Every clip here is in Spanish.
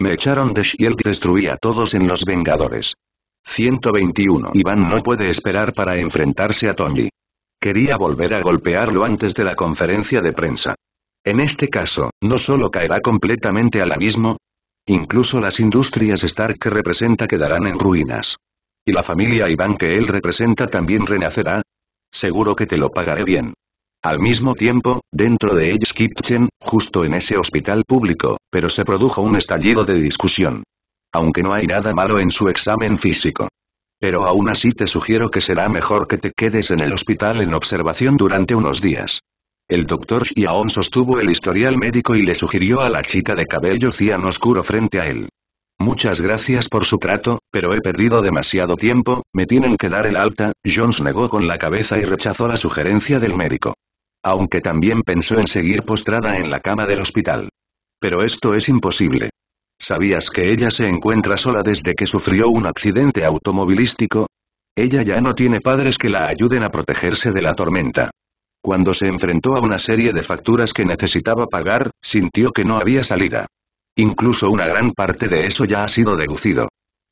Me echaron de Shield y destruí a todos en Los Vengadores. 121 Iván no puede esperar para enfrentarse a Tony. Quería volver a golpearlo antes de la conferencia de prensa. En este caso, no solo caerá completamente al abismo, incluso las industrias Stark que representa quedarán en ruinas. ¿Y la familia Iván que él representa también renacerá? Seguro que te lo pagaré bien. Al mismo tiempo, dentro de Edge Kitchen, justo en ese hospital público, pero se produjo un estallido de discusión. Aunque no hay nada malo en su examen físico. Pero aún así te sugiero que será mejor que te quedes en el hospital en observación durante unos días. El doctor Xiaon sostuvo el historial médico y le sugirió a la chica de cabello cian oscuro frente a él. Muchas gracias por su trato, pero he perdido demasiado tiempo, me tienen que dar el alta, Jones negó con la cabeza y rechazó la sugerencia del médico. Aunque también pensó en seguir postrada en la cama del hospital. Pero esto es imposible. ¿Sabías que ella se encuentra sola desde que sufrió un accidente automovilístico? Ella ya no tiene padres que la ayuden a protegerse de la tormenta. Cuando se enfrentó a una serie de facturas que necesitaba pagar, sintió que no había salida. Incluso una gran parte de eso ya ha sido deducido.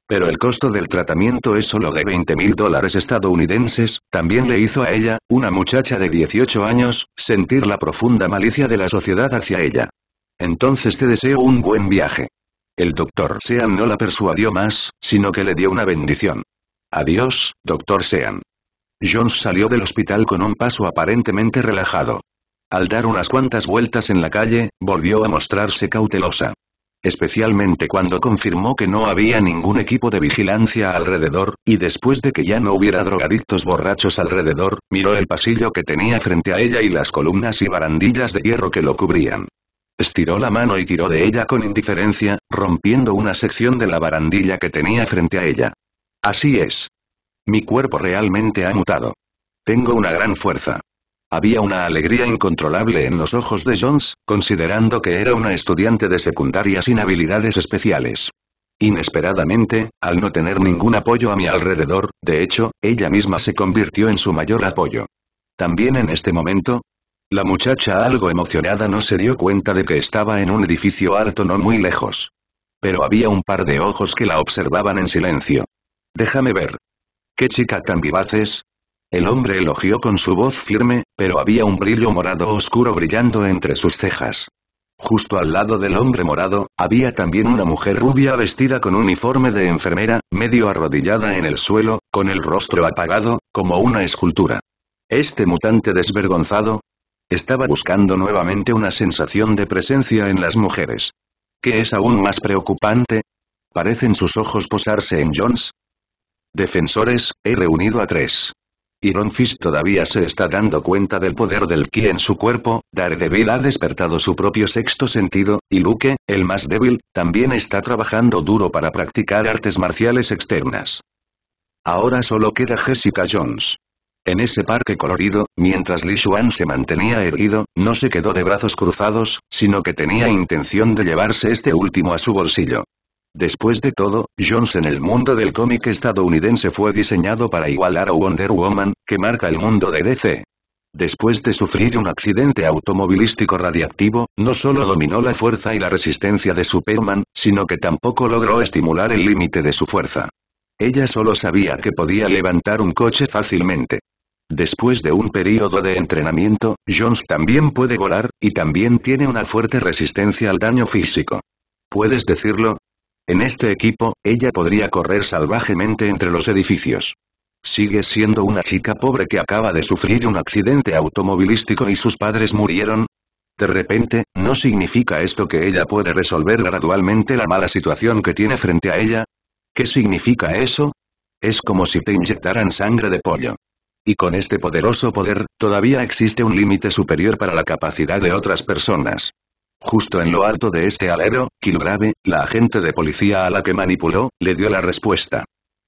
Pero el costo del tratamiento es solo de 20 mil dólares estadounidenses, también le hizo a ella, una muchacha de 18 años, sentir la profunda malicia de la sociedad hacia ella. Entonces te deseo un buen viaje. El doctor Sean no la persuadió más, sino que le dio una bendición. Adiós, doctor Sean. Jones salió del hospital con un paso aparentemente relajado. Al dar unas cuantas vueltas en la calle, volvió a mostrarse cautelosa. Especialmente cuando confirmó que no había ningún equipo de vigilancia alrededor, y después de que ya no hubiera drogadictos borrachos alrededor, miró el pasillo que tenía frente a ella y las columnas y barandillas de hierro que lo cubrían. Estiró la mano y tiró de ella con indiferencia, rompiendo una sección de la barandilla que tenía frente a ella. Así es. Mi cuerpo realmente ha mutado. Tengo una gran fuerza. Había una alegría incontrolable en los ojos de Jones, considerando que era una estudiante de secundaria sin habilidades especiales. Inesperadamente, al no tener ningún apoyo a mi alrededor, de hecho, ella misma se convirtió en su mayor apoyo. También en este momento, la muchacha algo emocionada no se dio cuenta de que estaba en un edificio alto no muy lejos. Pero había un par de ojos que la observaban en silencio. Déjame ver. ¡Qué chica tan vivaces! El hombre elogió con su voz firme, pero había un brillo morado oscuro brillando entre sus cejas. Justo al lado del hombre morado, había también una mujer rubia vestida con uniforme de enfermera, medio arrodillada en el suelo, con el rostro apagado, como una escultura. Este mutante desvergonzado, estaba buscando nuevamente una sensación de presencia en las mujeres. ¿Qué es aún más preocupante? ¿Parecen sus ojos posarse en Jones? Defensores, he reunido a tres. Iron Fist todavía se está dando cuenta del poder del Ki en su cuerpo, Daredevil ha despertado su propio sexto sentido, y Luke, el más débil, también está trabajando duro para practicar artes marciales externas. Ahora solo queda Jessica Jones. En ese parque colorido, mientras Li Xuan se mantenía herido, no se quedó de brazos cruzados, sino que tenía intención de llevarse este último a su bolsillo. Después de todo, Jones en el mundo del cómic estadounidense fue diseñado para igualar a Wonder Woman, que marca el mundo de DC. Después de sufrir un accidente automovilístico radiactivo, no solo dominó la fuerza y la resistencia de Superman, sino que tampoco logró estimular el límite de su fuerza. Ella solo sabía que podía levantar un coche fácilmente. Después de un periodo de entrenamiento, Jones también puede volar, y también tiene una fuerte resistencia al daño físico. ¿Puedes decirlo? En este equipo, ella podría correr salvajemente entre los edificios. Sigue siendo una chica pobre que acaba de sufrir un accidente automovilístico y sus padres murieron. De repente, ¿no significa esto que ella puede resolver gradualmente la mala situación que tiene frente a ella? ¿Qué significa eso? Es como si te inyectaran sangre de pollo. Y con este poderoso poder, todavía existe un límite superior para la capacidad de otras personas. Justo en lo alto de este alero, Kilgrave, la agente de policía a la que manipuló, le dio la respuesta.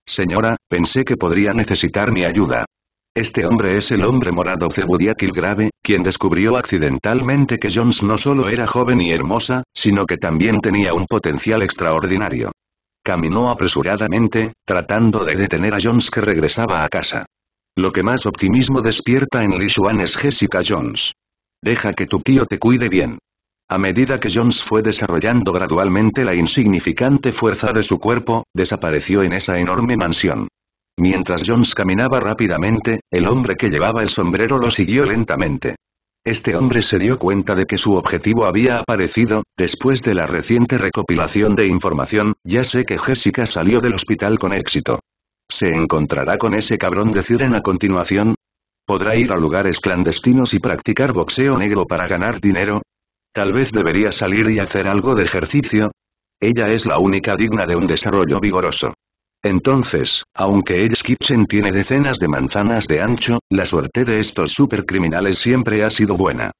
Señora, pensé que podría necesitar mi ayuda. Este hombre es el hombre morado Cebudia Kilgrave, quien descubrió accidentalmente que Jones no solo era joven y hermosa, sino que también tenía un potencial extraordinario. Caminó apresuradamente, tratando de detener a Jones que regresaba a casa. Lo que más optimismo despierta en Li Xuan es Jessica Jones. Deja que tu tío te cuide bien. A medida que Jones fue desarrollando gradualmente la insignificante fuerza de su cuerpo, desapareció en esa enorme mansión. Mientras Jones caminaba rápidamente, el hombre que llevaba el sombrero lo siguió lentamente. Este hombre se dio cuenta de que su objetivo había aparecido, después de la reciente recopilación de información, ya sé que Jessica salió del hospital con éxito. ¿Se encontrará con ese cabrón de Ciren a continuación? ¿Podrá ir a lugares clandestinos y practicar boxeo negro para ganar dinero? Tal vez debería salir y hacer algo de ejercicio. Ella es la única digna de un desarrollo vigoroso. Entonces, aunque Edge Kitchen tiene decenas de manzanas de ancho, la suerte de estos supercriminales siempre ha sido buena.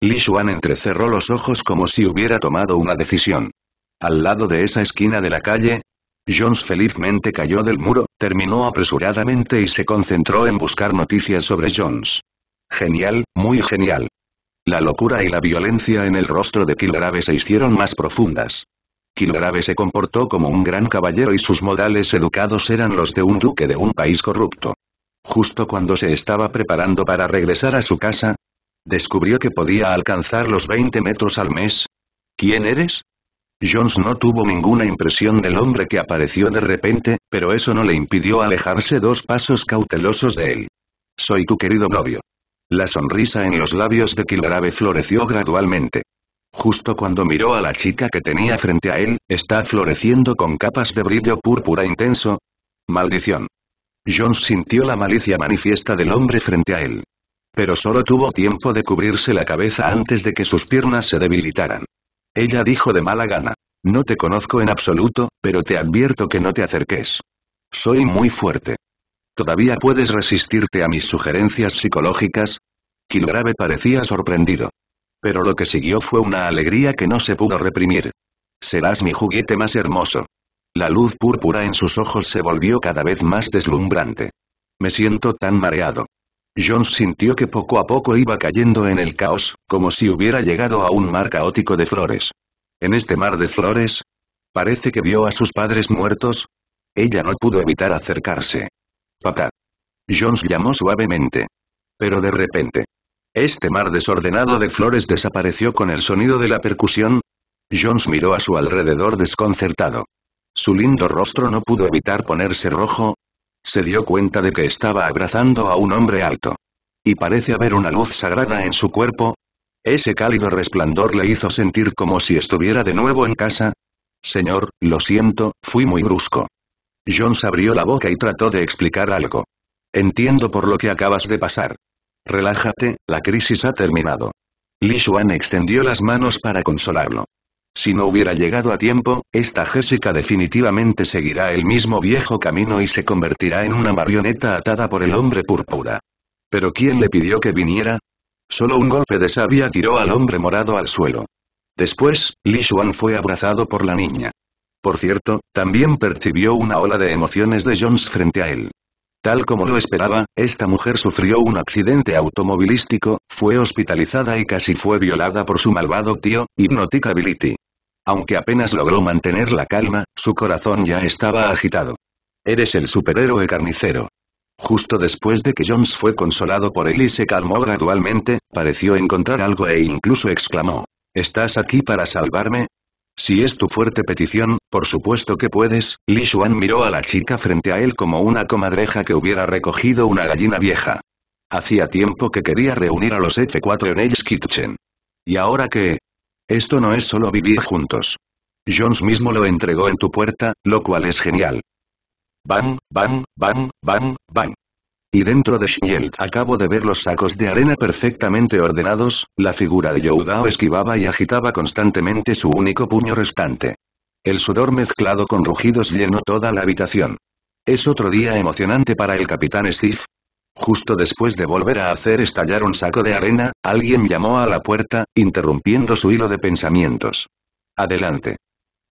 Li Xuan entrecerró los ojos como si hubiera tomado una decisión. Al lado de esa esquina de la calle, Jones felizmente cayó del muro, terminó apresuradamente y se concentró en buscar noticias sobre Jones. Genial, muy genial. La locura y la violencia en el rostro de Kilgrave se hicieron más profundas. Kilgrave se comportó como un gran caballero y sus modales educados eran los de un duque de un país corrupto. Justo cuando se estaba preparando para regresar a su casa, descubrió que podía alcanzar los 20 metros al mes. ¿Quién eres? Jones no tuvo ninguna impresión del hombre que apareció de repente, pero eso no le impidió alejarse dos pasos cautelosos de él. Soy tu querido novio. La sonrisa en los labios de Kilgrave floreció gradualmente. Justo cuando miró a la chica que tenía frente a él, está floreciendo con capas de brillo púrpura intenso. Maldición. Jones sintió la malicia manifiesta del hombre frente a él. Pero solo tuvo tiempo de cubrirse la cabeza antes de que sus piernas se debilitaran. Ella dijo de mala gana. No te conozco en absoluto, pero te advierto que no te acerques. Soy muy fuerte. ¿Todavía puedes resistirte a mis sugerencias psicológicas? Kilgrave parecía sorprendido. Pero lo que siguió fue una alegría que no se pudo reprimir. Serás mi juguete más hermoso. La luz púrpura en sus ojos se volvió cada vez más deslumbrante. Me siento tan mareado. Jones sintió que poco a poco iba cayendo en el caos, como si hubiera llegado a un mar caótico de flores. En este mar de flores, parece que vio a sus padres muertos. Ella no pudo evitar acercarse. Papá. Jones llamó suavemente. Pero de repente. Este mar desordenado de flores desapareció con el sonido de la percusión. Jones miró a su alrededor desconcertado. Su lindo rostro no pudo evitar ponerse rojo. Se dio cuenta de que estaba abrazando a un hombre alto. Y parece haber una luz sagrada en su cuerpo. Ese cálido resplandor le hizo sentir como si estuviera de nuevo en casa. Señor, lo siento, fui muy brusco. Jones abrió la boca y trató de explicar algo. Entiendo por lo que acabas de pasar. Relájate, la crisis ha terminado. Li Xuan extendió las manos para consolarlo. Si no hubiera llegado a tiempo, esta Jessica definitivamente seguirá el mismo viejo camino y se convertirá en una marioneta atada por el hombre púrpura. ¿Pero quién le pidió que viniera? Solo un golpe de sabia tiró al hombre morado al suelo. Después, Li Xuan fue abrazado por la niña. Por cierto, también percibió una ola de emociones de Jones frente a él. Tal como lo esperaba, esta mujer sufrió un accidente automovilístico, fue hospitalizada y casi fue violada por su malvado tío, Hypnotic Ability. Aunque apenas logró mantener la calma, su corazón ya estaba agitado. Eres el superhéroe carnicero. Justo después de que Jones fue consolado por él y se calmó gradualmente, pareció encontrar algo e incluso exclamó. ¿Estás aquí para salvarme? Si es tu fuerte petición, por supuesto que puedes, Li Xuan miró a la chica frente a él como una comadreja que hubiera recogido una gallina vieja. Hacía tiempo que quería reunir a los F4 en Edge's Kitchen. ¿Y ahora qué? Esto no es solo vivir juntos. Jones mismo lo entregó en tu puerta, lo cual es genial. Bang, bang, bang, bang, bang. Y dentro de Shield acabo de ver los sacos de arena perfectamente ordenados, la figura de Youdao esquivaba y agitaba constantemente su único puño restante. El sudor mezclado con rugidos llenó toda la habitación. Es otro día emocionante para el capitán Steve. Justo después de volver a hacer estallar un saco de arena, alguien llamó a la puerta, interrumpiendo su hilo de pensamientos. Adelante.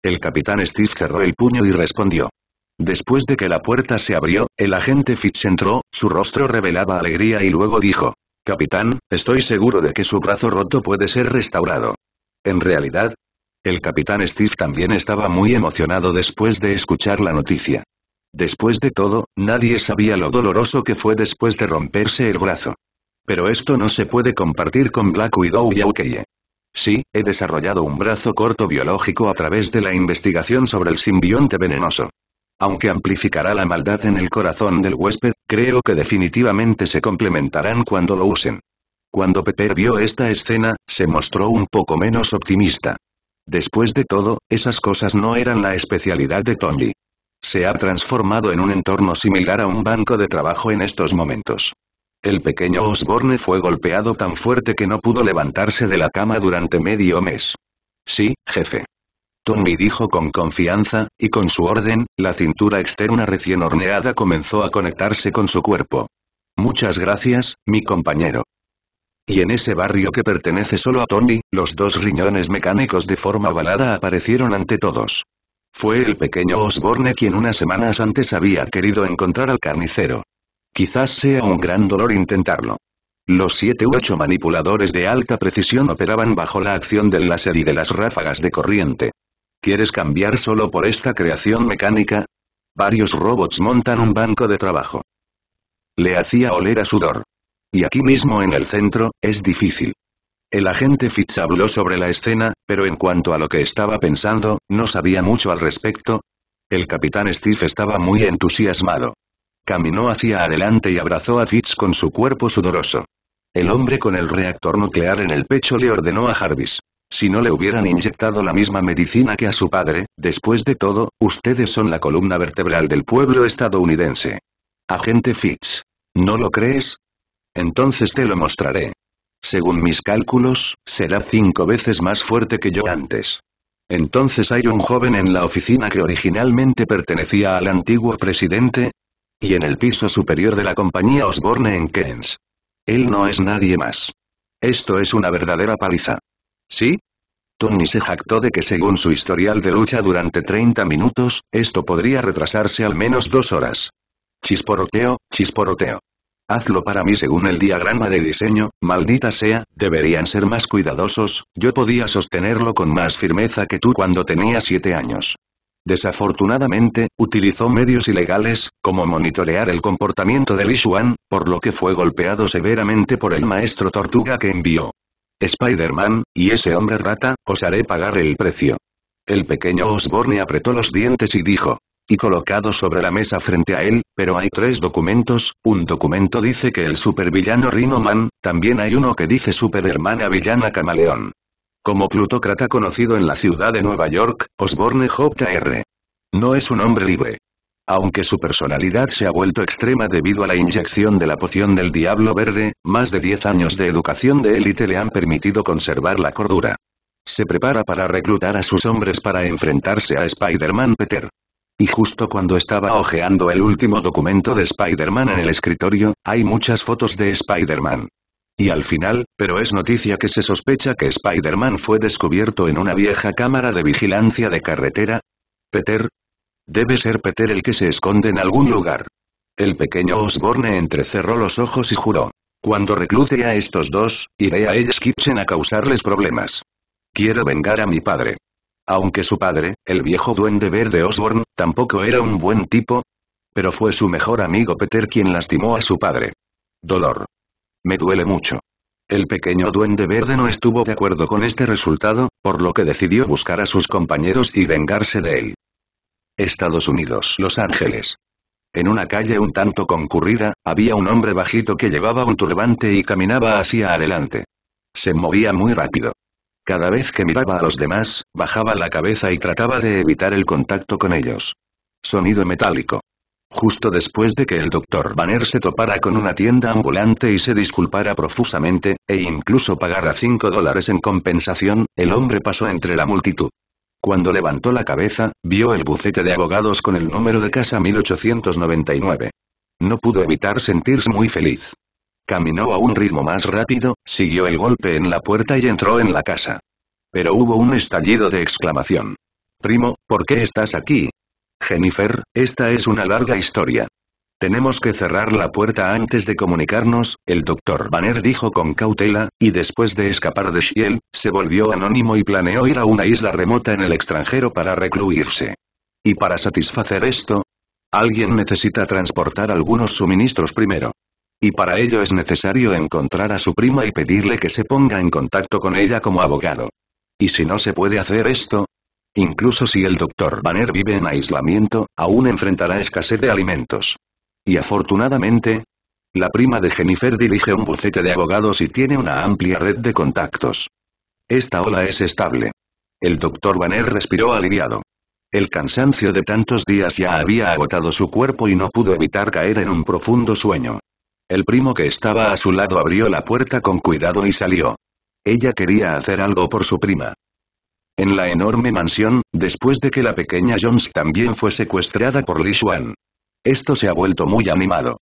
El capitán Steve cerró el puño y respondió. Después de que la puerta se abrió, el agente Fitch entró, su rostro revelaba alegría y luego dijo. Capitán, estoy seguro de que su brazo roto puede ser restaurado. En realidad, el capitán Steve también estaba muy emocionado después de escuchar la noticia. Después de todo, nadie sabía lo doloroso que fue después de romperse el brazo. Pero esto no se puede compartir con Black Widow y Aukeye. Sí, he desarrollado un brazo corto biológico a través de la investigación sobre el simbionte venenoso. Aunque amplificará la maldad en el corazón del huésped, creo que definitivamente se complementarán cuando lo usen. Cuando Pepper vio esta escena, se mostró un poco menos optimista. Después de todo, esas cosas no eran la especialidad de Tony. Se ha transformado en un entorno similar a un banco de trabajo en estos momentos. El pequeño Osborne fue golpeado tan fuerte que no pudo levantarse de la cama durante medio mes. Sí, jefe. Tommy dijo con confianza, y con su orden, la cintura externa recién horneada comenzó a conectarse con su cuerpo. Muchas gracias, mi compañero. Y en ese barrio que pertenece solo a Tony, los dos riñones mecánicos de forma ovalada aparecieron ante todos. Fue el pequeño Osborne quien unas semanas antes había querido encontrar al carnicero. Quizás sea un gran dolor intentarlo. Los siete u ocho manipuladores de alta precisión operaban bajo la acción del láser y de las ráfagas de corriente. ¿Quieres cambiar solo por esta creación mecánica? Varios robots montan un banco de trabajo. Le hacía oler a sudor. Y aquí mismo en el centro, es difícil. El agente Fitz habló sobre la escena, pero en cuanto a lo que estaba pensando, no sabía mucho al respecto. El capitán Steve estaba muy entusiasmado. Caminó hacia adelante y abrazó a Fitz con su cuerpo sudoroso. El hombre con el reactor nuclear en el pecho le ordenó a Jarvis. Si no le hubieran inyectado la misma medicina que a su padre, después de todo, ustedes son la columna vertebral del pueblo estadounidense. Agente Fitz. ¿No lo crees? Entonces te lo mostraré. Según mis cálculos, será cinco veces más fuerte que yo antes. Entonces hay un joven en la oficina que originalmente pertenecía al antiguo presidente, y en el piso superior de la compañía Osborne en Keynes. Él no es nadie más. Esto es una verdadera paliza. ¿Sí? Tony se jactó de que según su historial de lucha durante 30 minutos, esto podría retrasarse al menos dos horas. Chisporoteo, chisporoteo. Hazlo para mí según el diagrama de diseño, maldita sea, deberían ser más cuidadosos, yo podía sostenerlo con más firmeza que tú cuando tenía siete años. Desafortunadamente, utilizó medios ilegales, como monitorear el comportamiento de Li por lo que fue golpeado severamente por el maestro Tortuga que envió. Spider-Man, y ese hombre rata, os haré pagar el precio. El pequeño Osborne apretó los dientes y dijo. Y colocado sobre la mesa frente a él, pero hay tres documentos, un documento dice que el supervillano Rhino Man, también hay uno que dice superhermana villana camaleón. Como plutócrata conocido en la ciudad de Nueva York, Osborne J.R. No es un hombre libre. Aunque su personalidad se ha vuelto extrema debido a la inyección de la poción del Diablo Verde, más de 10 años de educación de élite le han permitido conservar la cordura. Se prepara para reclutar a sus hombres para enfrentarse a Spider-Man Peter. Y justo cuando estaba hojeando el último documento de Spider-Man en el escritorio, hay muchas fotos de Spider-Man. Y al final, pero es noticia que se sospecha que Spider-Man fue descubierto en una vieja cámara de vigilancia de carretera. Peter. Debe ser Peter el que se esconde en algún lugar. El pequeño Osborne entrecerró los ojos y juró. Cuando reclute a estos dos, iré a Edge Kitchen a causarles problemas. Quiero vengar a mi padre. Aunque su padre, el viejo duende verde Osborne, tampoco era un buen tipo. Pero fue su mejor amigo Peter quien lastimó a su padre. Dolor. Me duele mucho. El pequeño duende verde no estuvo de acuerdo con este resultado, por lo que decidió buscar a sus compañeros y vengarse de él. Estados Unidos, Los Ángeles. En una calle un tanto concurrida, había un hombre bajito que llevaba un turbante y caminaba hacia adelante. Se movía muy rápido. Cada vez que miraba a los demás, bajaba la cabeza y trataba de evitar el contacto con ellos. Sonido metálico. Justo después de que el Dr. Banner se topara con una tienda ambulante y se disculpara profusamente, e incluso pagara 5 dólares en compensación, el hombre pasó entre la multitud. Cuando levantó la cabeza, vio el bufete de abogados con el número de casa 1899. No pudo evitar sentirse muy feliz. Caminó a un ritmo más rápido, siguió el golpe en la puerta y entró en la casa. Pero hubo un estallido de exclamación. Primo, ¿por qué estás aquí? Jennifer, esta es una larga historia. Tenemos que cerrar la puerta antes de comunicarnos, el Dr. Banner dijo con cautela, y después de escapar de Shield, se volvió anónimo y planeó ir a una isla remota en el extranjero para recluirse. Y para satisfacer esto, alguien necesita transportar algunos suministros primero. Y para ello es necesario encontrar a su prima y pedirle que se ponga en contacto con ella como abogado. Y si no se puede hacer esto, incluso si el doctor Banner vive en aislamiento, aún enfrentará escasez de alimentos. Y afortunadamente, la prima de Jennifer dirige un bucete de abogados y tiene una amplia red de contactos. Esta ola es estable. El doctor Banner respiró aliviado. El cansancio de tantos días ya había agotado su cuerpo y no pudo evitar caer en un profundo sueño. El primo que estaba a su lado abrió la puerta con cuidado y salió. Ella quería hacer algo por su prima. En la enorme mansión, después de que la pequeña Jones también fue secuestrada por Li Xuan. Esto se ha vuelto muy animado.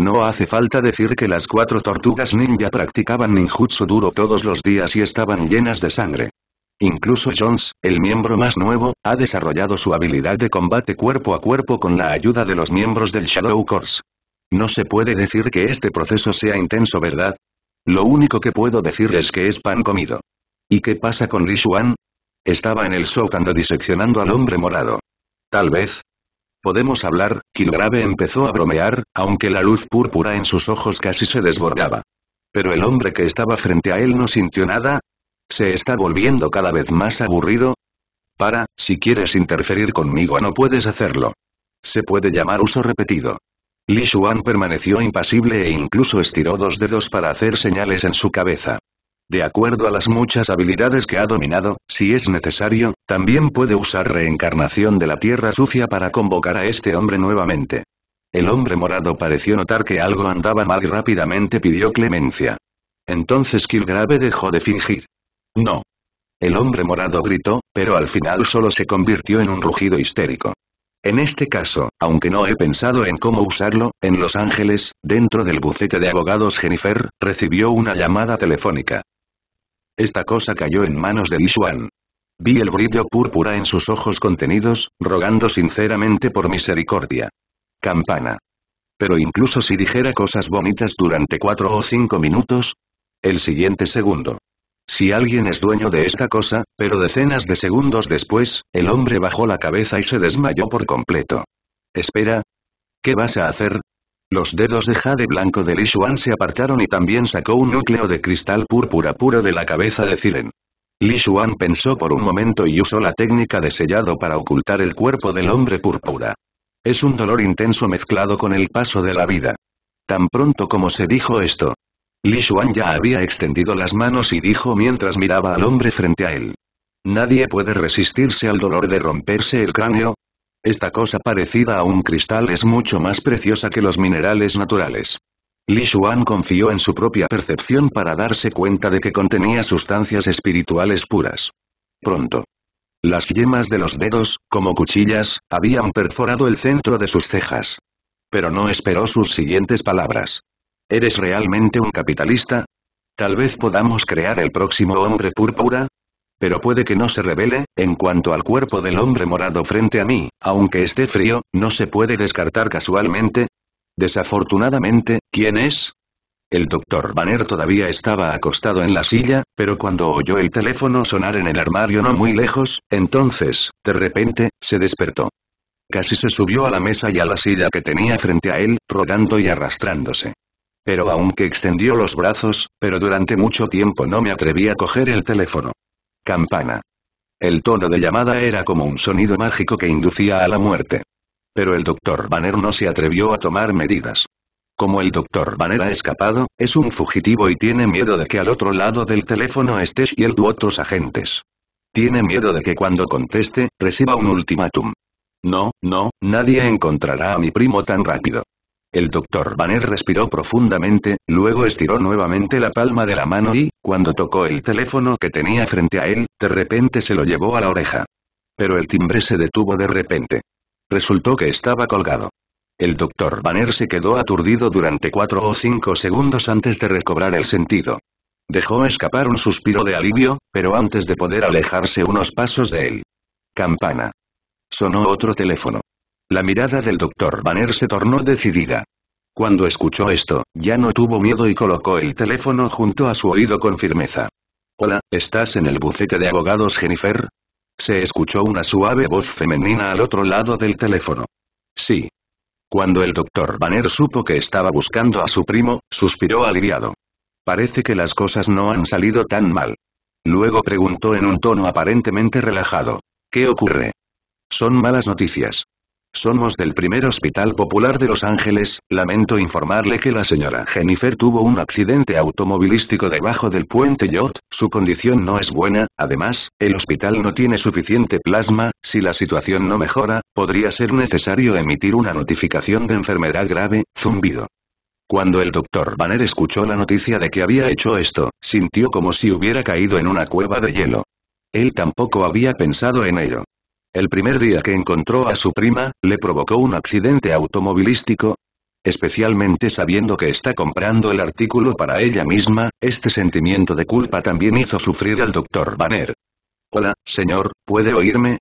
No hace falta decir que las cuatro tortugas ninja practicaban ninjutsu duro todos los días y estaban llenas de sangre. Incluso Jones, el miembro más nuevo, ha desarrollado su habilidad de combate cuerpo a cuerpo con la ayuda de los miembros del Shadow Corps. No se puede decir que este proceso sea intenso, ¿verdad? Lo único que puedo decir es que es pan comido. ¿Y qué pasa con Li? Estaba en el sótano diseccionando al hombre morado. Tal vez. Podemos hablar, Kilgrave empezó a bromear, aunque la luz púrpura en sus ojos casi se desbordaba. Pero el hombre que estaba frente a él no sintió nada, ¿Se está volviendo cada vez más aburrido? Para, si quieres interferir conmigo no puedes hacerlo. Se puede llamar uso repetido. Li Xuan permaneció impasible e incluso estiró dos dedos para hacer señales en su cabeza. De acuerdo a las muchas habilidades que ha dominado, si es necesario, también puede usar reencarnación de la tierra sucia para convocar a este hombre nuevamente. El hombre morado pareció notar que algo andaba mal y rápidamente pidió clemencia. Entonces Kilgrave dejó de fingir. No. El hombre morado gritó, pero al final solo se convirtió en un rugido histérico. En este caso, aunque no he pensado en cómo usarlo, en Los Ángeles, dentro del bufete de abogados Jennifer, recibió una llamada telefónica. Esta cosa cayó en manos de Li Xuan. Vi el brillo púrpura en sus ojos contenidos, rogando sinceramente por misericordia. Campana. Pero incluso si dijera cosas bonitas durante cuatro o cinco minutos. El siguiente segundo. Si alguien es dueño de esta cosa, pero decenas de segundos después, el hombre bajó la cabeza y se desmayó por completo. Espera. ¿Qué vas a hacer? Los dedos de jade blanco de Li Xuan se apartaron y también sacó un núcleo de cristal púrpura puro de la cabeza de Zilen. Li Xuan pensó por un momento y usó la técnica de sellado para ocultar el cuerpo del hombre púrpura. Es un dolor intenso mezclado con el paso de la vida. Tan pronto como se dijo esto, Li Xuan ya había extendido las manos y dijo mientras miraba al hombre frente a él. Nadie puede resistirse al dolor de romperse el cráneo. Esta cosa parecida a un cristal es mucho más preciosa que los minerales naturales. Li Xuan confió en su propia percepción para darse cuenta de que contenía sustancias espirituales puras. Pronto. Las yemas de los dedos, como cuchillas, habían perforado el centro de sus cejas. Pero no esperó sus siguientes palabras. ¿Eres realmente un capitalista? Tal vez podamos crear el próximo hombre púrpura. Pero puede que no se revele, en cuanto al cuerpo del hombre morado frente a mí, aunque esté frío, no se puede descartar casualmente. Desafortunadamente, ¿quién es? El doctor Banner todavía estaba acostado en la silla, pero cuando oyó el teléfono sonar en el armario no muy lejos, entonces, de repente, se despertó. Casi se subió a la mesa y a la silla que tenía frente a él, rodando y arrastrándose. Pero aunque extendió los brazos, pero durante mucho tiempo no me atreví a coger el teléfono. Campana. El tono de llamada era como un sonido mágico que inducía a la muerte. Pero el doctor Banner no se atrevió a tomar medidas. Como el doctor Banner ha escapado, es un fugitivo y tiene miedo de que al otro lado del teléfono esté Shield u otros agentes. Tiene miedo de que cuando conteste, reciba un ultimátum. No, no, nadie encontrará a mi primo tan rápido. El doctor Banner respiró profundamente, luego estiró nuevamente la palma de la mano y, cuando tocó el teléfono que tenía frente a él, de repente se lo llevó a la oreja. Pero el timbre se detuvo de repente. Resultó que estaba colgado. El doctor Banner se quedó aturdido durante cuatro o cinco segundos antes de recobrar el sentido. Dejó escapar un suspiro de alivio, pero antes de poder alejarse unos pasos de él. Campana. Sonó otro teléfono. La mirada del doctor Banner se tornó decidida. Cuando escuchó esto, ya no tuvo miedo y colocó el teléfono junto a su oído con firmeza. Hola, ¿estás en el bufete de abogados Jennifer? Se escuchó una suave voz femenina al otro lado del teléfono. Sí. Cuando el doctor Banner supo que estaba buscando a su primo, suspiró aliviado. Parece que las cosas no han salido tan mal. Luego preguntó en un tono aparentemente relajado. ¿Qué ocurre? Son malas noticias. Somos del primer hospital popular de Los Ángeles, lamento informarle que la señora Jennifer tuvo un accidente automovilístico debajo del puente Yacht, su condición no es buena, además, el hospital no tiene suficiente plasma, si la situación no mejora, podría ser necesario emitir una notificación de enfermedad grave, zumbido. Cuando el doctor Banner escuchó la noticia de que había hecho esto, sintió como si hubiera caído en una cueva de hielo. Él tampoco había pensado en ello. El primer día que encontró a su prima, le provocó un accidente automovilístico. Especialmente sabiendo que está comprando el artículo para ella misma, este sentimiento de culpa también hizo sufrir al doctor Banner. Hola, señor, ¿puede oírme?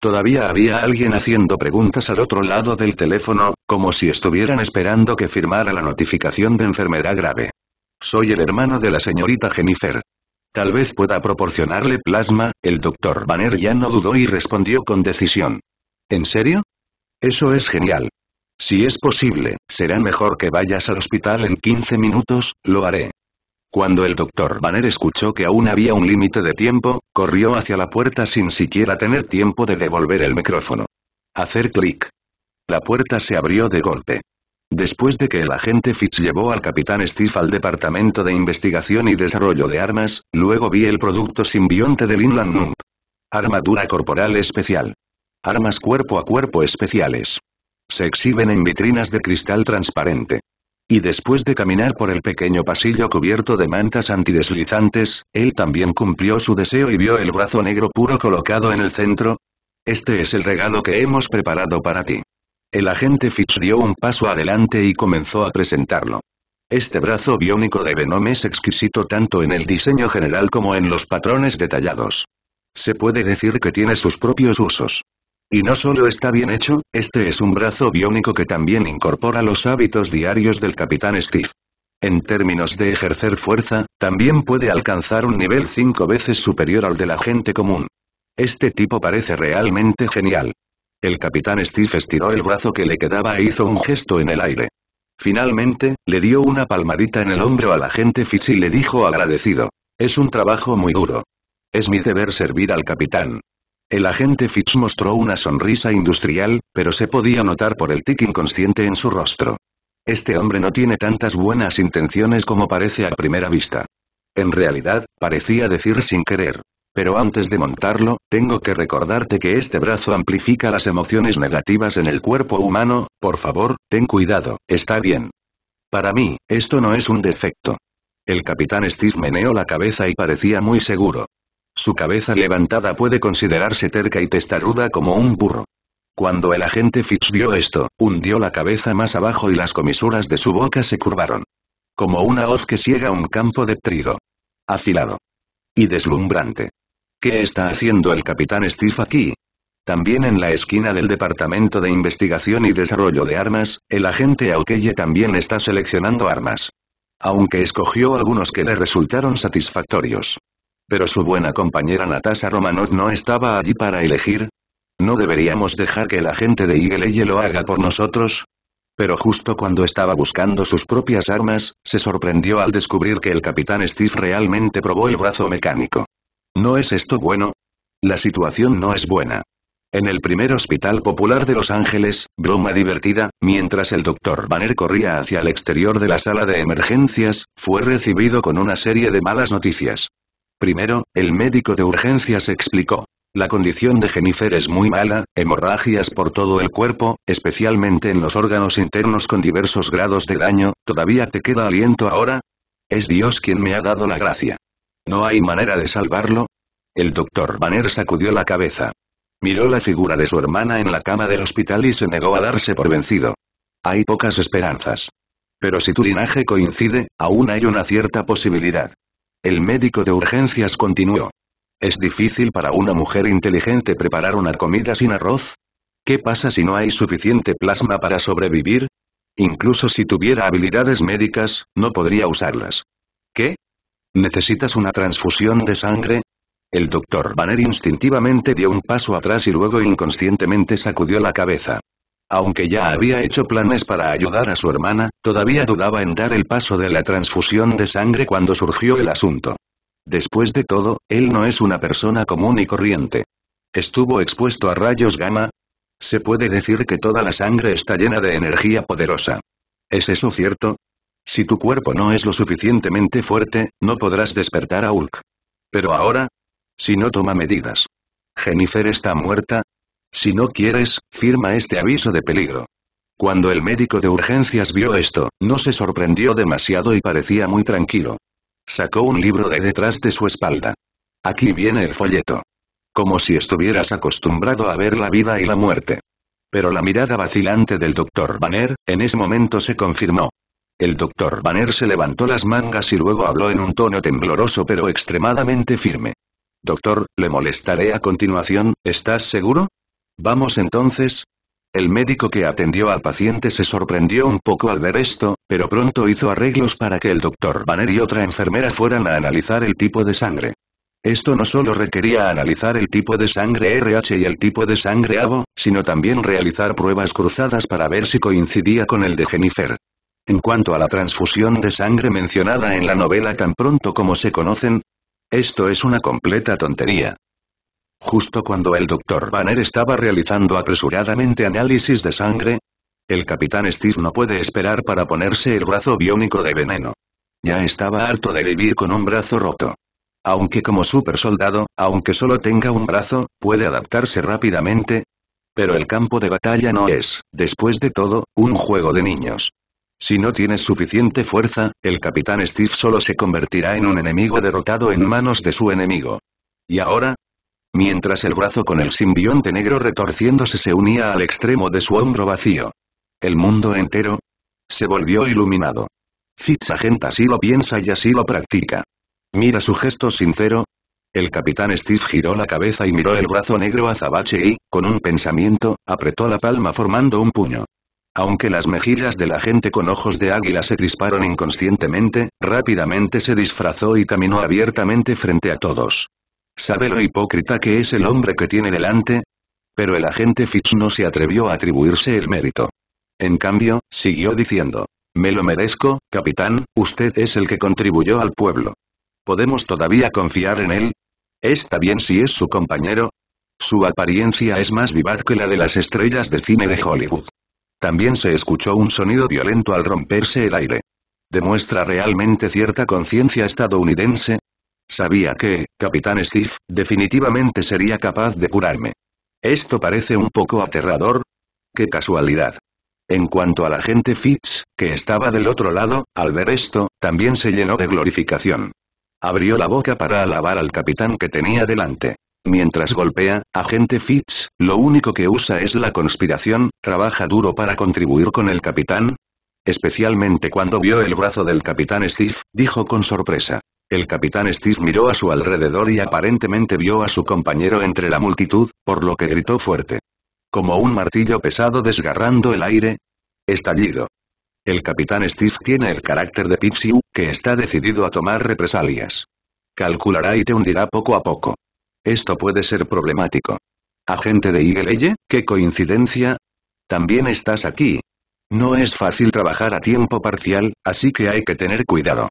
Todavía había alguien haciendo preguntas al otro lado del teléfono, como si estuvieran esperando que firmara la notificación de enfermedad grave. Soy el hermano de la señorita Jennifer. Tal vez pueda proporcionarle plasma, el doctor Banner ya no dudó y respondió con decisión. ¿En serio? Eso es genial. Si es posible, será mejor que vayas al hospital en 15 minutos, lo haré. Cuando el doctor Banner escuchó que aún había un límite de tiempo, corrió hacia la puerta sin siquiera tener tiempo de devolver el micrófono. Hacer clic. La puerta se abrió de golpe. Después de que el agente Fitz llevó al capitán Steve al Departamento de Investigación y Desarrollo de Armas, luego vi el producto simbionte del Inland Nump. Armadura corporal especial. Armas cuerpo a cuerpo especiales. Se exhiben en vitrinas de cristal transparente. Y después de caminar por el pequeño pasillo cubierto de mantas antideslizantes, él también cumplió su deseo y vio el brazo negro puro colocado en el centro. Este es el regalo que hemos preparado para ti. El agente Fitch dio un paso adelante y comenzó a presentarlo. Este brazo biónico de Venom es exquisito tanto en el diseño general como en los patrones detallados. Se puede decir que tiene sus propios usos. Y no solo está bien hecho, este es un brazo biónico que también incorpora los hábitos diarios del Capitán Steve. En términos de ejercer fuerza, también puede alcanzar un nivel cinco veces superior al de la gente común. Este tipo parece realmente genial. El capitán Steve estiró el brazo que le quedaba e hizo un gesto en el aire. Finalmente, le dio una palmadita en el hombro al agente Fitz y le dijo agradecido. Es un trabajo muy duro. Es mi deber servir al capitán. El agente Fitz mostró una sonrisa industrial, pero se podía notar por el tic inconsciente en su rostro. Este hombre no tiene tantas buenas intenciones como parece a primera vista. En realidad, parecía decir sin querer. Pero antes de montarlo, tengo que recordarte que este brazo amplifica las emociones negativas en el cuerpo humano, por favor, ten cuidado, está bien. Para mí, esto no es un defecto. El capitán Steve meneó la cabeza y parecía muy seguro. Su cabeza levantada puede considerarse terca y testaruda como un burro. Cuando el agente Fitz vio esto, hundió la cabeza más abajo y las comisuras de su boca se curvaron. Como una hoz que ciega un campo de trigo. Afilado. Y deslumbrante. ¿Qué está haciendo el capitán Steve aquí? También en la esquina del Departamento de Investigación y Desarrollo de Armas, el agente Aukeye también está seleccionando armas. Aunque escogió algunos que le resultaron satisfactorios. Pero su buena compañera Natasha Romanov no estaba allí para elegir. ¿No deberíamos dejar que el agente de Eagle lo haga por nosotros? Pero justo cuando estaba buscando sus propias armas, se sorprendió al descubrir que el capitán Steve realmente probó el brazo mecánico. ¿No es esto bueno? La situación no es buena. En el primer hospital popular de Los Ángeles, broma divertida, mientras el doctor Banner corría hacia el exterior de la sala de emergencias, fue recibido con una serie de malas noticias. Primero, el médico de urgencias explicó. La condición de Jennifer es muy mala, hemorragias por todo el cuerpo, especialmente en los órganos internos con diversos grados de daño, ¿todavía te queda aliento ahora? Es Dios quien me ha dado la gracia. ¿No hay manera de salvarlo? El doctor Banner sacudió la cabeza. Miró la figura de su hermana en la cama del hospital y se negó a darse por vencido. Hay pocas esperanzas. Pero si tu linaje coincide, aún hay una cierta posibilidad. El médico de urgencias continuó. ¿Es difícil para una mujer inteligente preparar una comida sin arroz? ¿Qué pasa si no hay suficiente plasma para sobrevivir? Incluso si tuviera habilidades médicas, no podría usarlas. ¿Qué? ¿Necesitas una transfusión de sangre? El doctor Banner instintivamente dio un paso atrás y luego inconscientemente sacudió la cabeza. Aunque ya había hecho planes para ayudar a su hermana, todavía dudaba en dar el paso de la transfusión de sangre cuando surgió el asunto. Después de todo, él no es una persona común y corriente. Estuvo expuesto a rayos gamma. Se puede decir que toda la sangre está llena de energía poderosa. ¿Es eso cierto? Si tu cuerpo no es lo suficientemente fuerte, no podrás despertar a Hulk. Pero ahora, si no toma medidas. Jennifer está muerta. Si no quieres, firma este aviso de peligro. Cuando el médico de urgencias vio esto, no se sorprendió demasiado y parecía muy tranquilo. Sacó un libro de detrás de su espalda. Aquí viene el folleto. Como si estuvieras acostumbrado a ver la vida y la muerte. Pero la mirada vacilante del doctor Banner, en ese momento se confirmó. El doctor Banner se levantó las mangas y luego habló en un tono tembloroso pero extremadamente firme. Doctor, le molestaré a continuación, ¿estás seguro? Vamos entonces. El médico que atendió al paciente se sorprendió un poco al ver esto, pero pronto hizo arreglos para que el doctor Banner y otra enfermera fueran a analizar el tipo de sangre. Esto no solo requería analizar el tipo de sangre RH y el tipo de sangre ABO, sino también realizar pruebas cruzadas para ver si coincidía con el de Jennifer. En cuanto a la transfusión de sangre mencionada en la novela tan pronto como se conocen, esto es una completa tontería. Justo cuando el Dr. Banner estaba realizando apresuradamente análisis de sangre, el capitán Steve no puede esperar para ponerse el brazo biónico de veneno. Ya estaba harto de vivir con un brazo roto. Aunque como super soldado, aunque solo tenga un brazo, puede adaptarse rápidamente. Pero el campo de batalla no es, después de todo, un juego de niños. Si no tienes suficiente fuerza, el capitán Steve solo se convertirá en un enemigo derrotado en manos de su enemigo. ¿Y ahora? Mientras el brazo con el simbionte negro retorciéndose se unía al extremo de su hombro vacío. El mundo entero se volvió iluminado. Fitzagent así lo piensa y así lo practica. Mira su gesto sincero. El capitán Steve giró la cabeza y miró el brazo negro a Zabache y, con un pensamiento, apretó la palma formando un puño. Aunque las mejillas de la gente con ojos de águila se crisparon inconscientemente, rápidamente se disfrazó y caminó abiertamente frente a todos. ¿Sabe lo hipócrita que es el hombre que tiene delante? Pero el agente Fitz no se atrevió a atribuirse el mérito. En cambio, siguió diciendo. Me lo merezco, capitán, usted es el que contribuyó al pueblo. ¿Podemos todavía confiar en él? Está bien si es su compañero. Su apariencia es más vivaz que la de las estrellas de cine de Hollywood. También se escuchó un sonido violento al romperse el aire. ¿Demuestra realmente cierta conciencia estadounidense? Sabía que, Capitán Steve, definitivamente sería capaz de curarme. Esto parece un poco aterrador. ¡Qué casualidad! En cuanto a la gente Fitz, que estaba del otro lado, al ver esto, también se llenó de glorificación. Abrió la boca para alabar al capitán que tenía delante. Mientras golpea, agente Fitz, lo único que usa es la conspiración, trabaja duro para contribuir con el capitán. Especialmente cuando vio el brazo del capitán Steve, dijo con sorpresa. El capitán Steve miró a su alrededor y aparentemente vio a su compañero entre la multitud, por lo que gritó fuerte. Como un martillo pesado desgarrando el aire. Estallido. El capitán Steve tiene el carácter de Pixiu, que está decidido a tomar represalias. Calculará y te hundirá poco a poco. Esto puede ser problemático. Agente de Eagle qué coincidencia. También estás aquí. No es fácil trabajar a tiempo parcial, así que hay que tener cuidado.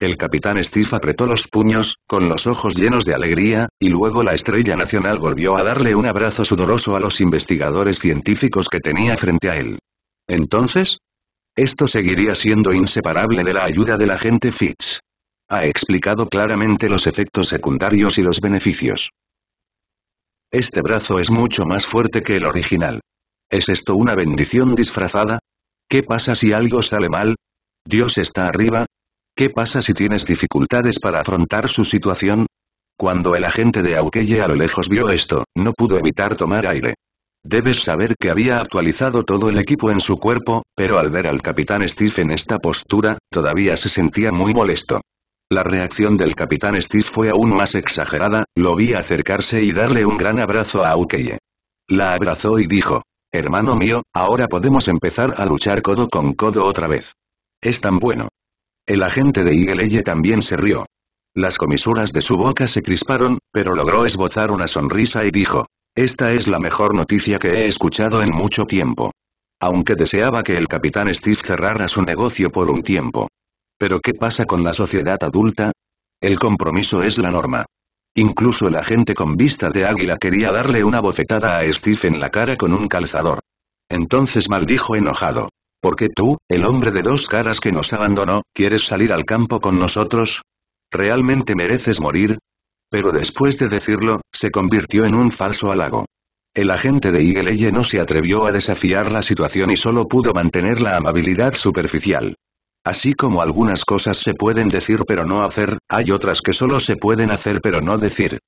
El capitán Steve apretó los puños, con los ojos llenos de alegría, y luego la estrella nacional volvió a darle un abrazo sudoroso a los investigadores científicos que tenía frente a él. Entonces, esto seguiría siendo inseparable de la ayuda del agente Fitz. Ha explicado claramente los efectos secundarios y los beneficios. Este brazo es mucho más fuerte que el original. ¿Es esto una bendición disfrazada? ¿Qué pasa si algo sale mal? ¿Dios está arriba? ¿Qué pasa si tienes dificultades para afrontar su situación? Cuando el agente de Aukeye a lo lejos vio esto, no pudo evitar tomar aire. Debes saber que había actualizado todo el equipo en su cuerpo, pero al ver al capitán Steve en esta postura, todavía se sentía muy molesto. La reacción del capitán Steve fue aún más exagerada, lo vi acercarse y darle un gran abrazo a Aukeye. La abrazó y dijo, hermano mío, ahora podemos empezar a luchar codo con codo otra vez. Es tan bueno. El agente de Eagle también se rió. Las comisuras de su boca se crisparon, pero logró esbozar una sonrisa y dijo, esta es la mejor noticia que he escuchado en mucho tiempo. Aunque deseaba que el capitán Steve cerrara su negocio por un tiempo. Pero ¿qué pasa con la sociedad adulta? El compromiso es la norma. Incluso el agente con vista de águila quería darle una bofetada a Steve en la cara con un calzador. Entonces maldijo enojado. ¿Por qué tú, el hombre de dos caras que nos abandonó, quieres salir al campo con nosotros? ¿Realmente mereces morir? Pero después de decirlo, se convirtió en un falso halago. El agente de Eagle no se atrevió a desafiar la situación y solo pudo mantener la amabilidad superficial. Así como algunas cosas se pueden decir pero no hacer, hay otras que solo se pueden hacer pero no decir.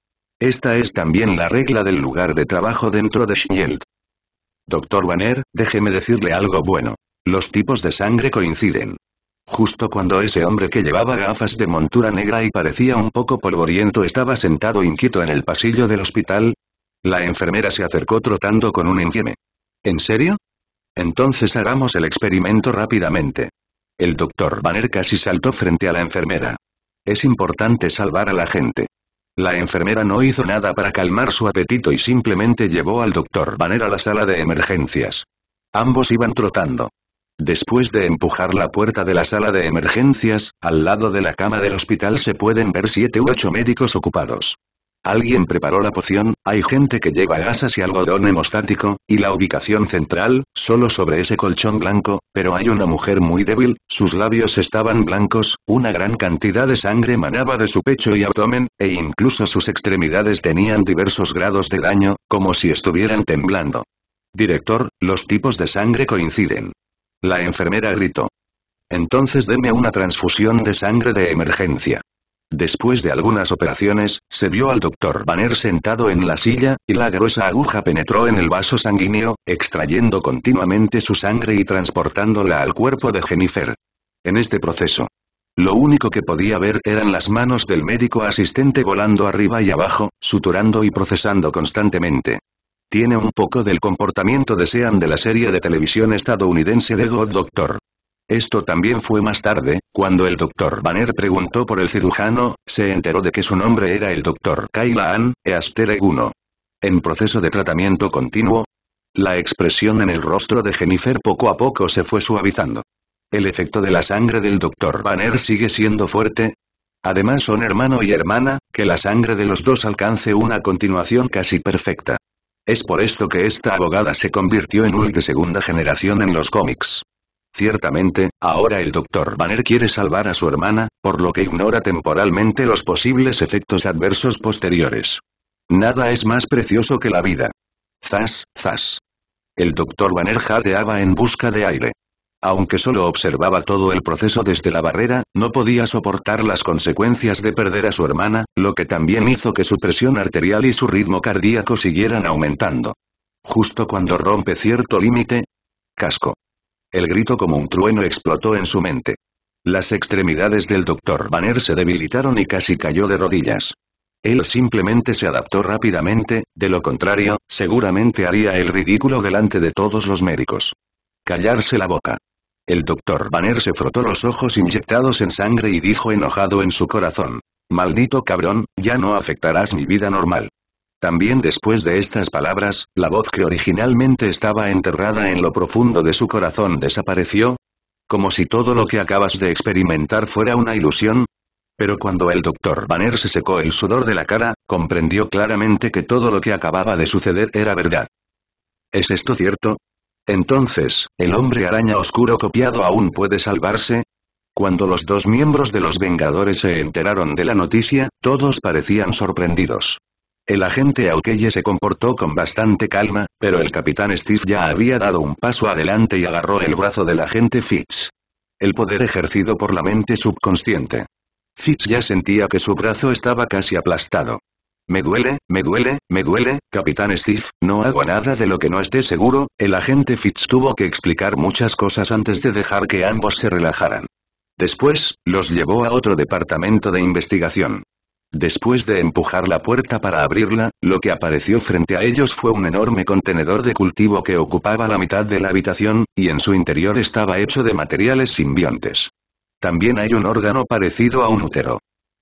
Esta es también la regla del lugar de trabajo dentro de Shield. Doctor Banner, déjeme decirle algo bueno. Los tipos de sangre coinciden. Justo cuando ese hombre que llevaba gafas de montura negra y parecía un poco polvoriento estaba sentado inquieto en el pasillo del hospital, la enfermera se acercó trotando con un infieme. ¿En serio? Entonces hagamos el experimento rápidamente. El doctor Banner casi saltó frente a la enfermera. Es importante salvar a la gente. La enfermera no hizo nada para calmar su apetito y simplemente llevó al doctor Banner a la sala de emergencias. Ambos iban trotando. Después de empujar la puerta de la sala de emergencias, al lado de la cama del hospital se pueden ver siete u ocho médicos ocupados. Alguien preparó la poción, hay gente que lleva gasas y algodón hemostático, y la ubicación central, solo sobre ese colchón blanco, pero hay una mujer muy débil, sus labios estaban blancos, una gran cantidad de sangre manaba de su pecho y abdomen, e incluso sus extremidades tenían diversos grados de daño, como si estuvieran temblando. Director, los tipos de sangre coinciden. La enfermera gritó. Entonces deme una transfusión de sangre de emergencia. Después de algunas operaciones, se vio al doctor Banner sentado en la silla, y la gruesa aguja penetró en el vaso sanguíneo, extrayendo continuamente su sangre y transportándola al cuerpo de Jennifer. En este proceso, lo único que podía ver eran las manos del médico asistente volando arriba y abajo, suturando y procesando constantemente. Tiene un poco del comportamiento de Sean de la serie de televisión estadounidense de Doctor. Esto también fue más tarde, cuando el Dr. Banner preguntó por el cirujano, se enteró de que su nombre era el Dr. Kailan Eastereguno. En proceso de tratamiento continuo, la expresión en el rostro de Jennifer poco a poco se fue suavizando. El efecto de la sangre del Dr. Banner sigue siendo fuerte. Además son hermano y hermana, que la sangre de los dos alcance una continuación casi perfecta. Es por esto que esta abogada se convirtió en Hulk de segunda generación en los cómics. Ciertamente, ahora el Dr. Banner quiere salvar a su hermana, por lo que ignora temporalmente los posibles efectos adversos posteriores. Nada es más precioso que la vida. Zas, zas. El Dr. Banner jadeaba en busca de aire. Aunque solo observaba todo el proceso desde la barrera, no podía soportar las consecuencias de perder a su hermana, lo que también hizo que su presión arterial y su ritmo cardíaco siguieran aumentando. Justo cuando rompe cierto límite, casco. El grito como un trueno explotó en su mente. Las extremidades del Dr. Banner se debilitaron y casi cayó de rodillas. Él simplemente se adaptó rápidamente, de lo contrario, seguramente haría el ridículo delante de todos los médicos. Callarse la boca. El Dr. Banner se frotó los ojos inyectados en sangre y dijo enojado en su corazón. Maldito cabrón, ya no afectarás mi vida normal. También después de estas palabras, la voz que originalmente estaba enterrada en lo profundo de su corazón desapareció. Como si todo lo que acabas de experimentar fuera una ilusión. Pero cuando el doctor Banner se secó el sudor de la cara, comprendió claramente que todo lo que acababa de suceder era verdad. ¿Es esto cierto? Entonces, ¿el hombre araña oscuro copiado aún puede salvarse? Cuando los dos miembros de los Vengadores se enteraron de la noticia, todos parecían sorprendidos. El agente Aukeye se comportó con bastante calma, pero el capitán Steve ya había dado un paso adelante y agarró el brazo del agente Fitz. El poder ejercido por la mente subconsciente. Fitz ya sentía que su brazo estaba casi aplastado. Me duele, me duele, me duele, capitán Steve, no hago nada de lo que no esté seguro, el agente Fitz tuvo que explicar muchas cosas antes de dejar que ambos se relajaran. Después, los llevó a otro departamento de investigación. Después de empujar la puerta para abrirla, lo que apareció frente a ellos fue un enorme contenedor de cultivo que ocupaba la mitad de la habitación, y en su interior estaba hecho de materiales simbiontes. También hay un órgano parecido a un útero.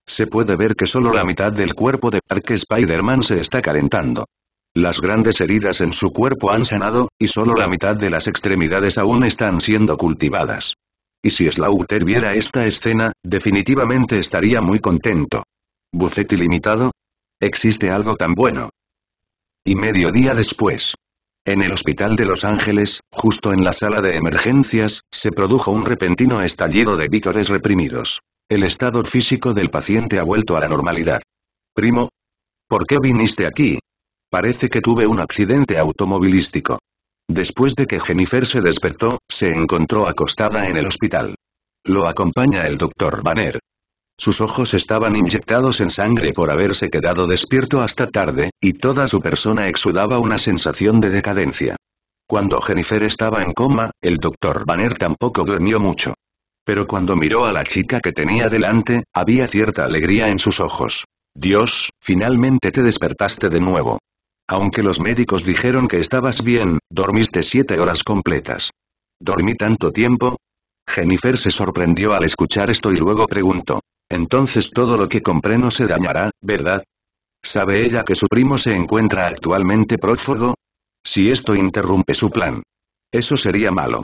Se puede ver que solo la mitad del cuerpo de Park Spider-Man se está calentando. Las grandes heridas en su cuerpo han sanado, y solo la mitad de las extremidades aún están siendo cultivadas. Y si Slaughter viera esta escena, definitivamente estaría muy contento. ¿Buffet ilimitado? ¿Existe algo tan bueno? Y medio día después. En el hospital de Los Ángeles, justo en la sala de emergencias, se produjo un repentino estallido de vítores reprimidos. El estado físico del paciente ha vuelto a la normalidad. Primo. ¿Por qué viniste aquí? Parece que tuve un accidente automovilístico. Después de que Jennifer se despertó, se encontró acostada en el hospital. Lo acompaña el doctor Banner. Sus ojos estaban inyectados en sangre por haberse quedado despierto hasta tarde, y toda su persona exudaba una sensación de decadencia. Cuando Jennifer estaba en coma, el doctor Banner tampoco durmió mucho. Pero cuando miró a la chica que tenía delante, había cierta alegría en sus ojos. Dios, finalmente te despertaste de nuevo. Aunque los médicos dijeron que estabas bien, dormiste siete horas completas. ¿Dormí tanto tiempo? Jennifer se sorprendió al escuchar esto y luego preguntó. Entonces todo lo que compré no se dañará, ¿verdad? ¿Sabe ella que su primo se encuentra actualmente prófugo? Si esto interrumpe su plan. Eso sería malo.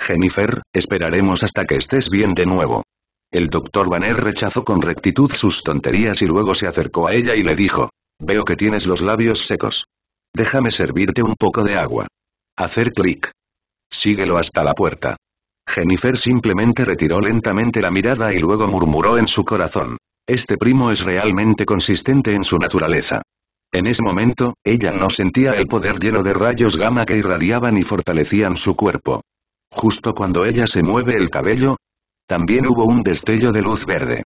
Jennifer, esperaremos hasta que estés bien de nuevo. El doctor Banner rechazó con rectitud sus tonterías y luego se acercó a ella y le dijo. Veo que tienes los labios secos. Déjame servirte un poco de agua. Hacer clic. Síguelo hasta la puerta. Jennifer simplemente retiró lentamente la mirada y luego murmuró en su corazón. Este primo es realmente consistente en su naturaleza. En ese momento, ella no sentía el poder lleno de rayos gamma que irradiaban y fortalecían su cuerpo. Justo cuando ella se mueve el cabello, también hubo un destello de luz verde.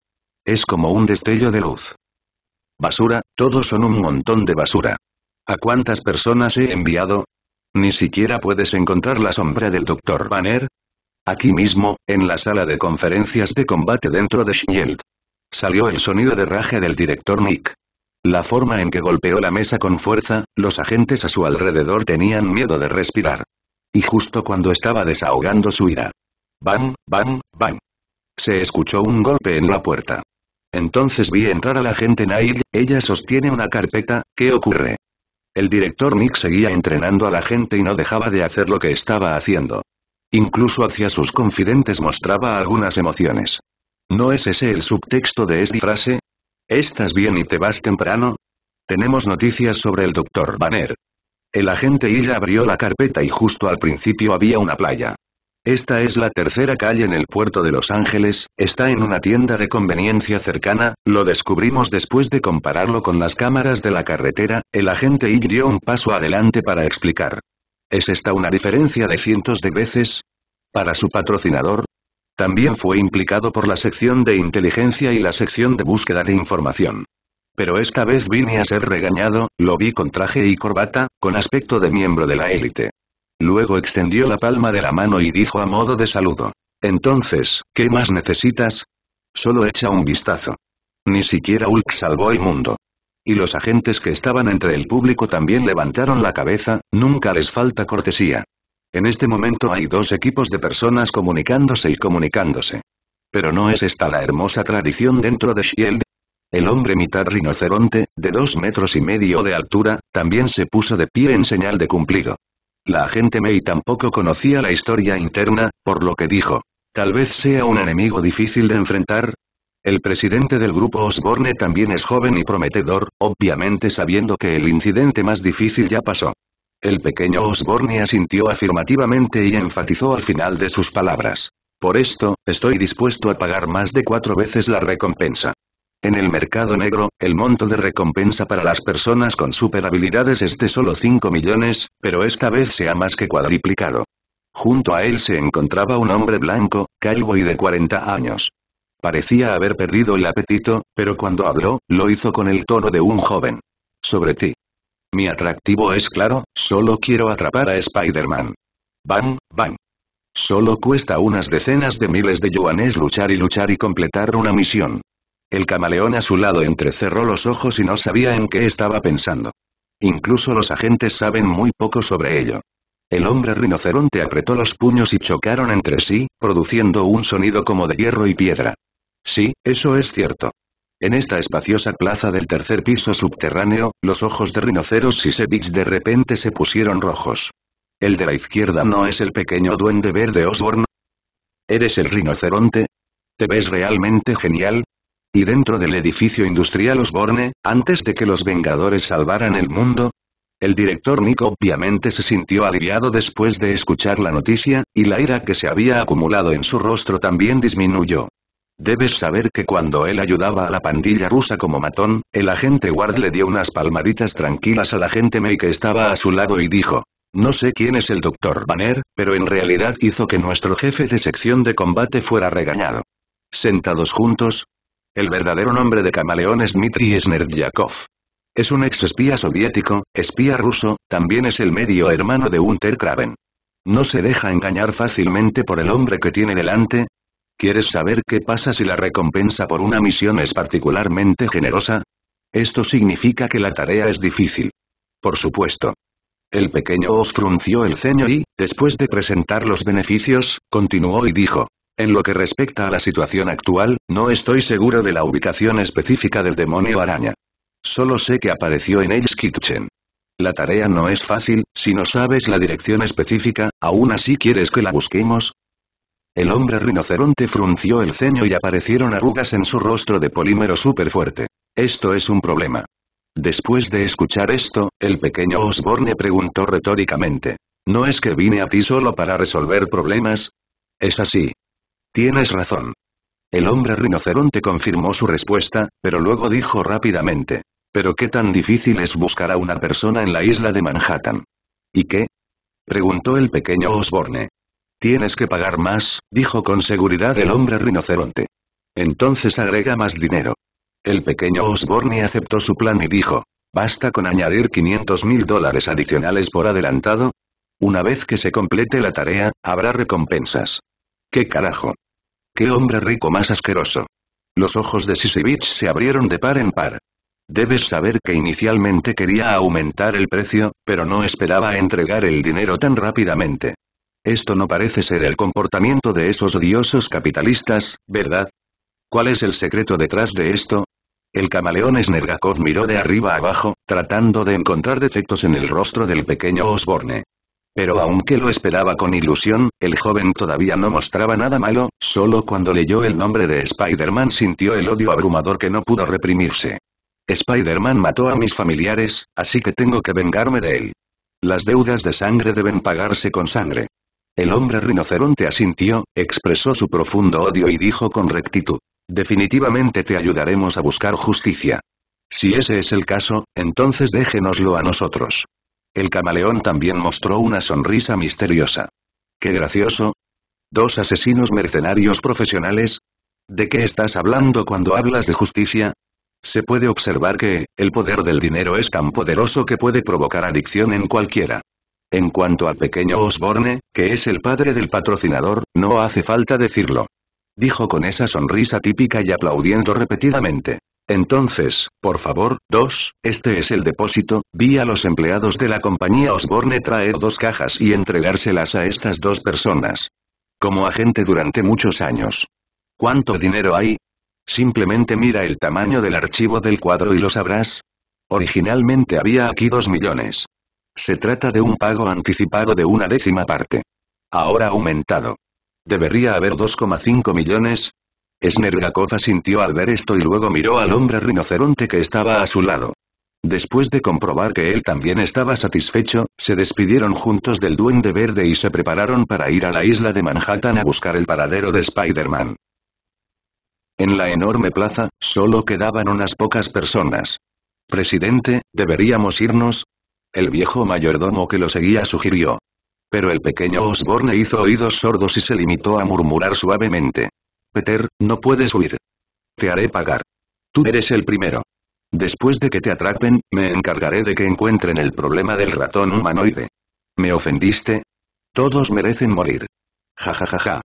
Es como un destello de luz. Basura, todos son un montón de basura. ¿A cuántas personas he enviado? Ni siquiera puedes encontrar la sombra del Dr. Banner. Aquí mismo, en la sala de conferencias de combate dentro de Shield. Salió el sonido de raje del director Nick. La forma en que golpeó la mesa con fuerza, los agentes a su alrededor tenían miedo de respirar. Y justo cuando estaba desahogando su ira. Bang, bang, bang. Se escuchó un golpe en la puerta. Entonces vi entrar a la gente Nail, ella sostiene una carpeta, ¿qué ocurre? El director Nick seguía entrenando a la gente y no dejaba de hacer lo que estaba haciendo. Incluso hacia sus confidentes mostraba algunas emociones. ¿No es ese el subtexto de esta frase? ¿Estás bien y te vas temprano? Tenemos noticias sobre el doctor Banner. El agente Illa abrió la carpeta y justo al principio había una playa. Esta es la tercera calle en el puerto de Los Ángeles, está en una tienda de conveniencia cercana, lo descubrimos después de compararlo con las cámaras de la carretera, el agente Y dio un paso adelante para explicar. ¿Es esta una diferencia de cientos de veces? Para su patrocinador, también fue implicado por la sección de inteligencia y la sección de búsqueda de información. Pero esta vez vine a ser regañado, lo vi con traje y corbata, con aspecto de miembro de la élite. Luego extendió la palma de la mano y dijo a modo de saludo. Entonces, ¿qué más necesitas? Solo echa un vistazo. Ni siquiera Hulk salvó el mundo. Y los agentes que estaban entre el público también levantaron la cabeza, nunca les falta cortesía. En este momento hay dos equipos de personas comunicándose y comunicándose. Pero no es esta la hermosa tradición dentro de Shield. El hombre mitad rinoceronte, de dos metros y medio de altura, también se puso de pie en señal de cumplido. La agente May tampoco conocía la historia interna, por lo que dijo. Tal vez sea un enemigo difícil de enfrentar. El presidente del grupo Osborne también es joven y prometedor, obviamente sabiendo que el incidente más difícil ya pasó. El pequeño Osborne asintió afirmativamente y enfatizó al final de sus palabras. Por esto, estoy dispuesto a pagar más de cuatro veces la recompensa. En el mercado negro, el monto de recompensa para las personas con super habilidades es de solo 5 millones, pero esta vez se ha más que cuadriplicado. Junto a él se encontraba un hombre blanco, calvo y de 40 años. Parecía haber perdido el apetito, pero cuando habló, lo hizo con el tono de un joven. Sobre ti. Mi atractivo es claro, solo quiero atrapar a Spider-Man. Bang, bang. Solo cuesta unas decenas de miles de yuanes luchar y luchar y completar una misión. El camaleón a su lado entrecerró los ojos y no sabía en qué estaba pensando. Incluso los agentes saben muy poco sobre ello. El hombre rinoceronte apretó los puños y chocaron entre sí, produciendo un sonido como de hierro y piedra. Sí, eso es cierto. En esta espaciosa plaza del tercer piso subterráneo, los ojos de Rinoceros y Sebix de repente se pusieron rojos. ¿El de la izquierda no es el pequeño duende verde Osborne? ¿Eres el rinoceronte? ¿Te ves realmente genial? ¿Y dentro del edificio industrial Osborne, antes de que los Vengadores salvaran el mundo? El director Nick obviamente se sintió aliviado después de escuchar la noticia, y la ira que se había acumulado en su rostro también disminuyó. Debes saber que cuando él ayudaba a la pandilla rusa como matón, el agente Ward le dio unas palmaditas tranquilas al agente May que estaba a su lado y dijo, no sé quién es el Dr. Banner, pero en realidad hizo que nuestro jefe de sección de combate fuera regañado. Sentados juntos. El verdadero nombre de camaleón es Dmitry Snerdyakov. Es un ex espía soviético, espía ruso, también es el medio hermano de Unter Kraven. ¿No se deja engañar fácilmente por el hombre que tiene delante? ¿Quieres saber qué pasa si la recompensa por una misión es particularmente generosa? Esto significa que la tarea es difícil. Por supuesto. El pequeño Os frunció el ceño y, después de presentar los beneficios, continuó y dijo. En lo que respecta a la situación actual, no estoy seguro de la ubicación específica del demonio araña. Solo sé que apareció en Hell's Kitchen. La tarea no es fácil, si no sabes la dirección específica, ¿aún así quieres que la busquemos? El hombre rinoceronte frunció el ceño y aparecieron arrugas en su rostro de polímero súper fuerte. Esto es un problema. Después de escuchar esto, el pequeño Osborne preguntó retóricamente. ¿No es que vine a ti solo para resolver problemas? Es así. Tienes razón. El hombre rinoceronte confirmó su respuesta, pero luego dijo rápidamente. ¿Pero qué tan difícil es buscar a una persona en la isla de Manhattan? ¿Y qué? Preguntó el pequeño Osborne. Tienes que pagar más, dijo con seguridad el hombre rinoceronte. Entonces agrega más dinero. El pequeño Osborne aceptó su plan y dijo, ¿basta con añadir 500 mil dólares adicionales por adelantado? Una vez que se complete la tarea, habrá recompensas. ¿Qué carajo? ¡Qué hombre rico más asqueroso! Los ojos de Sisivich se abrieron de par en par. Debes saber que inicialmente quería aumentar el precio, pero no esperaba entregar el dinero tan rápidamente. Esto no parece ser el comportamiento de esos odiosos capitalistas, ¿verdad? ¿Cuál es el secreto detrás de esto? El camaleón Snergakov miró de arriba abajo, tratando de encontrar defectos en el rostro del pequeño Osborne. Pero aunque lo esperaba con ilusión, el joven todavía no mostraba nada malo, solo cuando leyó el nombre de Spider-Man sintió el odio abrumador que no pudo reprimirse. Spider-Man mató a mis familiares, así que tengo que vengarme de él. Las deudas de sangre deben pagarse con sangre. El hombre rinoceronte asintió, expresó su profundo odio y dijo con rectitud. Definitivamente te ayudaremos a buscar justicia. Si ese es el caso, entonces déjenoslo a nosotros. El camaleón también mostró una sonrisa misteriosa. ¡Qué gracioso! ¿Dos asesinos mercenarios profesionales? ¿De qué estás hablando cuando hablas de justicia? Se puede observar que, el poder del dinero es tan poderoso que puede provocar adicción en cualquiera. En cuanto al pequeño Osborne, que es el padre del patrocinador, no hace falta decirlo. Dijo con esa sonrisa típica y aplaudiendo repetidamente. Entonces, por favor, dos, este es el depósito, vi a los empleados de la compañía Osborne traer dos cajas y entregárselas a estas dos personas. Como agente durante muchos años. ¿Cuánto dinero hay? Simplemente mira el tamaño del archivo del cuadro y lo sabrás. Originalmente había aquí dos millones. Se trata de un pago anticipado de una décima parte. Ahora aumentado. Debería haber 2,5 millones, Snergakov asintió al ver esto y luego miró al hombre rinoceronte que estaba a su lado. Después de comprobar que él también estaba satisfecho, se despidieron juntos del duende verde y se prepararon para ir a la isla de Manhattan a buscar el paradero de Spider-Man. En la enorme plaza, solo quedaban unas pocas personas. Presidente, ¿deberíamos irnos? El viejo mayordomo que lo seguía sugirió. Pero el pequeño Osborne hizo oídos sordos y se limitó a murmurar suavemente. Peter, no puedes huir. Te haré pagar. Tú eres el primero. Después de que te atrapen, me encargaré de que encuentren el problema del ratón humanoide. ¿Me ofendiste? Todos merecen morir. Ja ja ja ja.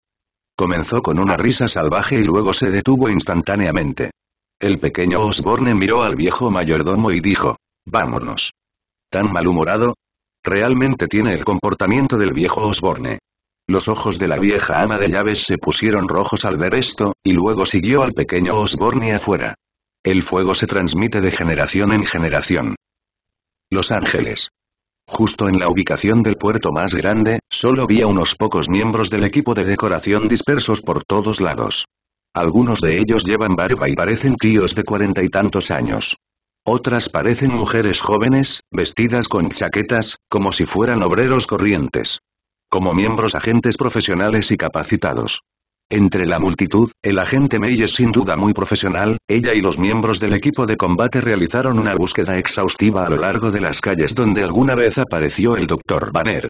Comenzó con una risa salvaje y luego se detuvo instantáneamente. El pequeño Osborne miró al viejo mayordomo y dijo, vámonos. ¿Tan malhumorado? Realmente tiene el comportamiento del viejo Osborne. Los ojos de la vieja ama de llaves se pusieron rojos al ver esto, y luego siguió al pequeño Osborne afuera. El fuego se transmite de generación en generación. Los Ángeles. Justo en la ubicación del puerto más grande, solo había unos pocos miembros del equipo de decoración dispersos por todos lados. Algunos de ellos llevan barba y parecen tíos de cuarenta y tantos años. Otras parecen mujeres jóvenes, vestidas con chaquetas, como si fueran obreros corrientes. Como miembros agentes profesionales y capacitados. Entre la multitud, el agente May es sin duda muy profesional, ella y los miembros del equipo de combate realizaron una búsqueda exhaustiva a lo largo de las calles donde alguna vez apareció el Dr. Banner.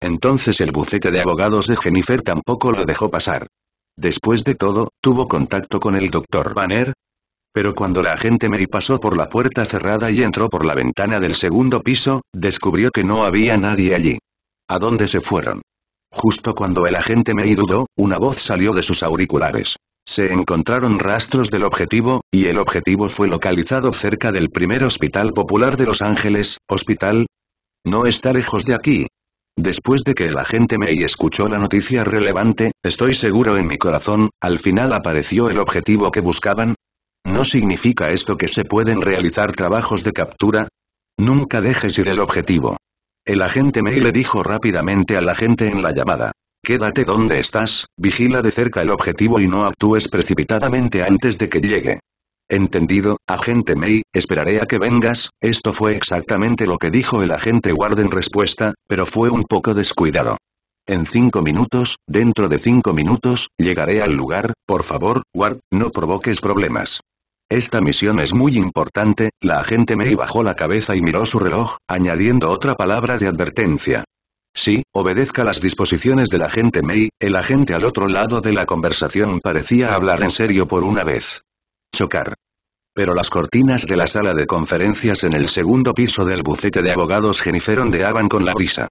Entonces el bufete de abogados de Jennifer tampoco lo dejó pasar. Después de todo, tuvo contacto con el Dr. Banner. Pero cuando la agente May pasó por la puerta cerrada y entró por la ventana del segundo piso, descubrió que no había nadie allí. ¿A dónde se fueron? Justo cuando el agente me dudó, una voz salió de sus auriculares. Se encontraron rastros del objetivo, y el objetivo fue localizado cerca del primer hospital popular de Los Ángeles, hospital. No está lejos de aquí. Después de que el agente May escuchó la noticia relevante, estoy seguro en mi corazón, al final apareció el objetivo que buscaban. ¿No significa esto que se pueden realizar trabajos de captura? Nunca dejes ir el objetivo. El agente May le dijo rápidamente al agente en la llamada. Quédate donde estás, vigila de cerca el objetivo y no actúes precipitadamente antes de que llegue. Entendido, agente May, esperaré a que vengas, esto fue exactamente lo que dijo el agente Ward en respuesta, pero fue un poco descuidado. En cinco minutos, dentro de cinco minutos, llegaré al lugar, por favor, Ward, no provoques problemas. Esta misión es muy importante, la agente May bajó la cabeza y miró su reloj, añadiendo otra palabra de advertencia. Sí, obedezca las disposiciones del agente May, el agente al otro lado de la conversación parecía hablar en serio por una vez. Chocar. Pero las cortinas de la sala de conferencias en el segundo piso del bufete de abogados Jennifer ondeaban con la brisa.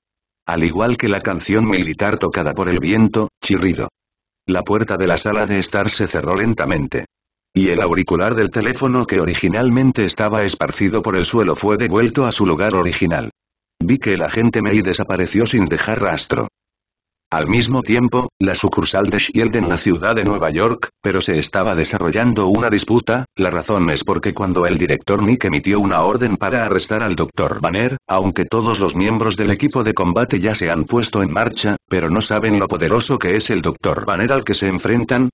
Al igual que la canción militar tocada por el viento, chirrido. La puerta de la sala de estar se cerró lentamente. Y el auricular del teléfono que originalmente estaba esparcido por el suelo fue devuelto a su lugar original. Vi que el agente May desapareció sin dejar rastro. Al mismo tiempo, la sucursal de Shield en la ciudad de Nueva York, pero se estaba desarrollando una disputa, la razón es porque cuando el director Nick emitió una orden para arrestar al Dr. Banner, aunque todos los miembros del equipo de combate ya se han puesto en marcha, pero no saben lo poderoso que es el Dr. Banner al que se enfrentan,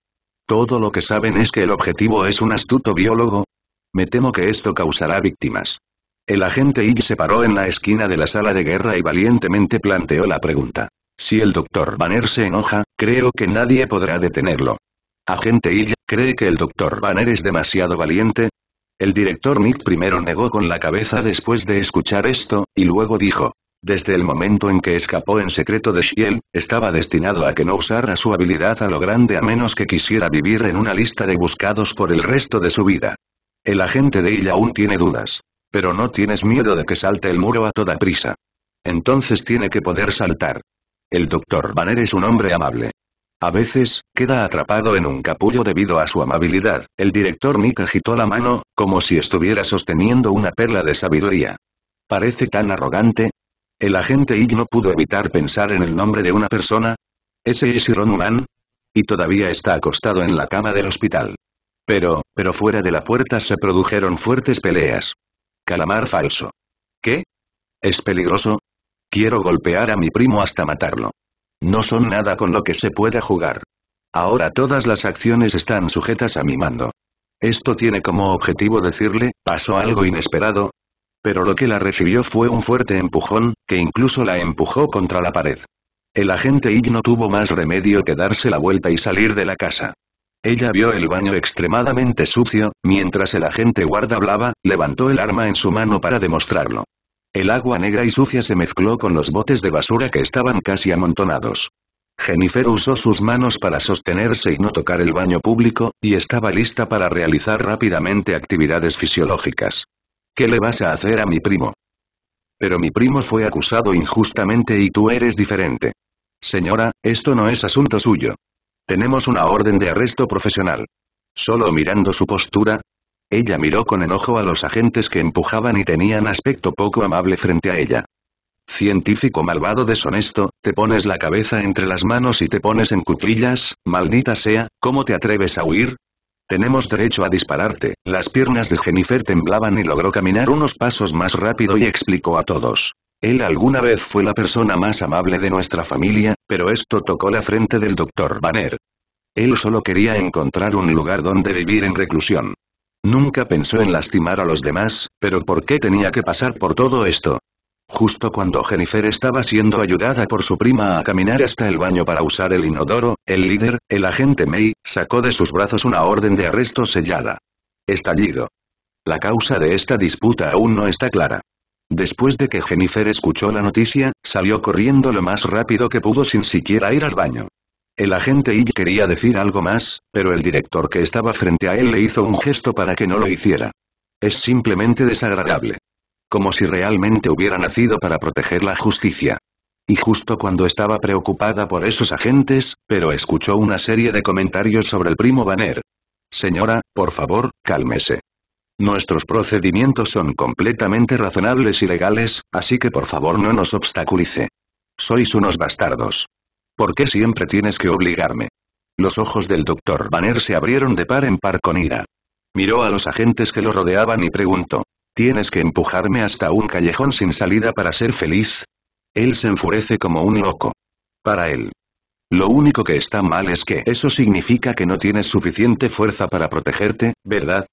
todo lo que saben es que el objetivo es un astuto biólogo. Me temo que esto causará víctimas. El agente Ill se paró en la esquina de la sala de guerra y valientemente planteó la pregunta. Si el Dr. Banner se enoja, creo que nadie podrá detenerlo. Agente Ill, ¿cree que el Dr. Banner es demasiado valiente? El director Nick primero negó con la cabeza después de escuchar esto, y luego dijo, desde el momento en que escapó en secreto de Shield, estaba destinado a que no usara su habilidad a lo grande a menos que quisiera vivir en una lista de buscados por el resto de su vida. El agente de ella aún tiene dudas. Pero no tienes miedo de que salte el muro a toda prisa. Entonces tiene que poder saltar. El doctor Banner es un hombre amable. A veces, queda atrapado en un capullo debido a su amabilidad. El director Nick agitó la mano, como si estuviera sosteniendo una perla de sabiduría. Parece tan arrogante, el agente Ig no pudo evitar pensar en el nombre de una persona. Ese es Iron Ulan. Y todavía está acostado en la cama del hospital. Pero, pero fuera de la puerta se produjeron fuertes peleas. Calamar falso. ¿Qué? ¿Es peligroso? Quiero golpear a mi primo hasta matarlo. No son nada con lo que se pueda jugar. Ahora todas las acciones están sujetas a mi mando. Esto tiene como objetivo decirle, pasó algo inesperado, pero lo que la recibió fue un fuerte empujón, que incluso la empujó contra la pared. El agente Ig no tuvo más remedio que darse la vuelta y salir de la casa. Ella vio el baño extremadamente sucio, mientras el agente Ward hablaba, levantó el arma en su mano para demostrarlo. El agua negra y sucia se mezcló con los botes de basura que estaban casi amontonados. Jennifer usó sus manos para sostenerse y no tocar el baño público, y estaba lista para realizar rápidamente actividades fisiológicas. ¿Qué le vas a hacer a mi primo? Pero mi primo fue acusado injustamente y tú eres diferente. Señora, esto no es asunto suyo. Tenemos una orden de arresto profesional. Solo mirando su postura, ella miró con enojo a los agentes que empujaban y tenían aspecto poco amable frente a ella. Científico malvado deshonesto, te pones la cabeza entre las manos y te pones en cuclillas, maldita sea, ¿cómo te atreves a huir? Tenemos derecho a dispararte. Las piernas de Jennifer temblaban y logró caminar unos pasos más rápido y explicó a todos. Él alguna vez fue la persona más amable de nuestra familia, pero esto tocó la frente del doctor Banner. Él solo quería encontrar un lugar donde vivir en reclusión. Nunca pensó en lastimar a los demás, pero ¿por qué tenía que pasar por todo esto? Justo cuando Jennifer estaba siendo ayudada por su prima a caminar hasta el baño para usar el inodoro, el líder, el agente May, sacó de sus brazos una orden de arresto sellada. Estallido. La causa de esta disputa aún no está clara. Después de que Jennifer escuchó la noticia, salió corriendo lo más rápido que pudo sin siquiera ir al baño. El agente Y quería decir algo más, pero el director que estaba frente a él le hizo un gesto para que no lo hiciera. Es simplemente desagradable. Como si realmente hubiera nacido para proteger la justicia. Y justo cuando estaba preocupada por esos agentes, pero escuchó una serie de comentarios sobre el primo Banner. Señora, por favor, cálmese. Nuestros procedimientos son completamente razonables y legales, así que por favor no nos obstaculice. Sois unos bastardos. ¿Por qué siempre tienes que obligarme? Los ojos del doctor Banner se abrieron de par en par con ira. Miró a los agentes que lo rodeaban y preguntó. ¿Tienes que empujarme hasta un callejón sin salida para ser feliz? Él se enfurece como un loco. Para él. Lo único que está mal es que eso significa que no tienes suficiente fuerza para protegerte, ¿verdad?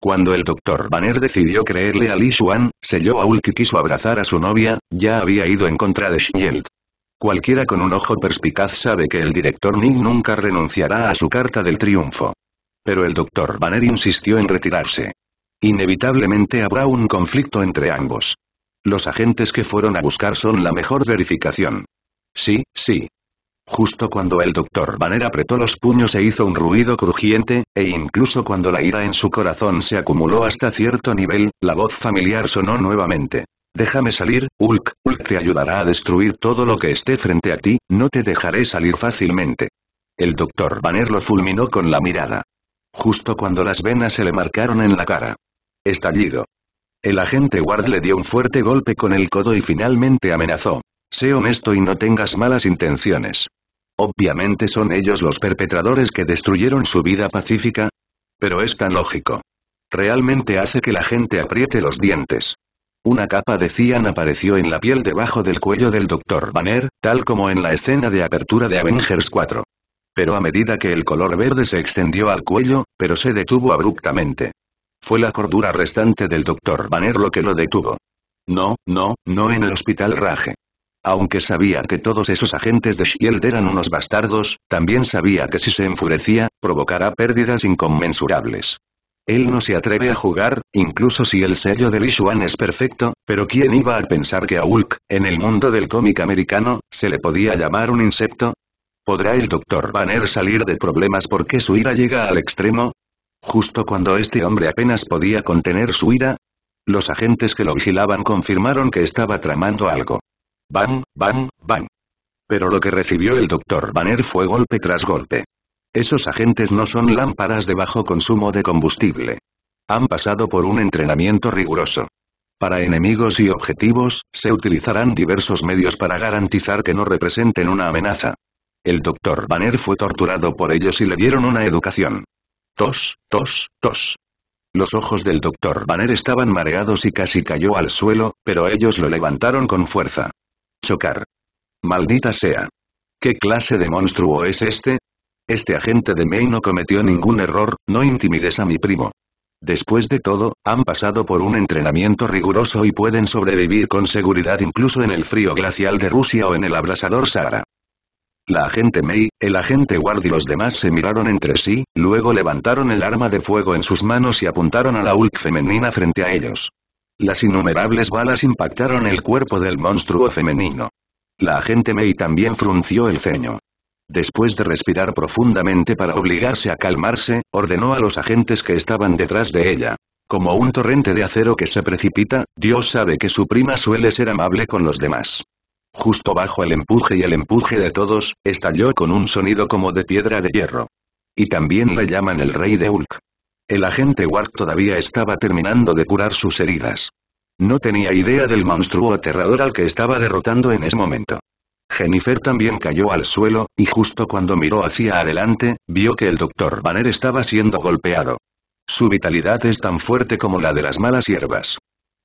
Cuando el Dr. Banner decidió creerle a Li Xuan, selló a Ulk y quiso abrazar a su novia, ya había ido en contra de Shield. Cualquiera con un ojo perspicaz sabe que el director Ning nunca renunciará a su carta del triunfo. Pero el Dr. Banner insistió en retirarse. Inevitablemente habrá un conflicto entre ambos. Los agentes que fueron a buscar son la mejor verificación. Sí, sí. Justo cuando el doctor Banner apretó los puños e hizo un ruido crujiente, e incluso cuando la ira en su corazón se acumuló hasta cierto nivel, la voz familiar sonó nuevamente. Déjame salir, Hulk, Hulk te ayudará a destruir todo lo que esté frente a ti, no te dejaré salir fácilmente. El doctor Banner lo fulminó con la mirada. Justo cuando las venas se le marcaron en la cara. Estallido. El agente Ward le dio un fuerte golpe con el codo y finalmente amenazó. Sé honesto y no tengas malas intenciones. Obviamente son ellos los perpetradores que destruyeron su vida pacífica. Pero es tan lógico. Realmente hace que la gente apriete los dientes. Una capa de cian apareció en la piel debajo del cuello del Dr. Banner, tal como en la escena de apertura de Avengers 4. Pero a medida que el color verde se extendió al cuello, pero se detuvo abruptamente. Fue la cordura restante del Dr. Banner lo que lo detuvo. No, no, no en el hospital Rage. Aunque sabía que todos esos agentes de SHIELD eran unos bastardos, también sabía que si se enfurecía, provocará pérdidas inconmensurables. Él no se atreve a jugar, incluso si el sello de Li Xuan es perfecto, pero ¿quién iba a pensar que a Hulk, en el mundo del cómic americano, se le podía llamar un insecto? ¿Podrá el Dr. Banner salir de problemas porque su ira llega al extremo? Justo cuando este hombre apenas podía contener su ira, los agentes que lo vigilaban confirmaron que estaba tramando algo. Bang, bang, bang. Pero lo que recibió el Dr. Banner fue golpe tras golpe. Esos agentes no son lámparas de bajo consumo de combustible. Han pasado por un entrenamiento riguroso. Para enemigos y objetivos, se utilizarán diversos medios para garantizar que no representen una amenaza. El Dr. Banner fue torturado por ellos y le dieron una educación. Tos, tos, tos. Los ojos del Dr. Banner estaban mareados y casi cayó al suelo, pero ellos lo levantaron con fuerza. Chocar. Maldita sea. ¿Qué clase de monstruo es este? Este agente de May no cometió ningún error, no intimides a mi primo. Después de todo, han pasado por un entrenamiento riguroso y pueden sobrevivir con seguridad incluso en el frío glacial de Rusia o en el abrasador Sahara. La agente May, el agente Ward y los demás se miraron entre sí, luego levantaron el arma de fuego en sus manos y apuntaron a la Hulk femenina frente a ellos. Las innumerables balas impactaron el cuerpo del monstruo femenino. La agente May también frunció el ceño. Después de respirar profundamente para obligarse a calmarse, ordenó a los agentes que estaban detrás de ella. Como un torrente de acero que se precipita, Dios sabe que su prima suele ser amable con los demás. Justo bajo el empuje y el empuje de todos, estalló con un sonido como de piedra de hierro. Y también le llaman el rey de Hulk. El agente Ward todavía estaba terminando de curar sus heridas. No tenía idea del monstruo aterrador al que estaba derrotando en ese momento. Jennifer también cayó al suelo, y justo cuando miró hacia adelante, vio que el Dr. Banner estaba siendo golpeado. Su vitalidad es tan fuerte como la de las malas hierbas.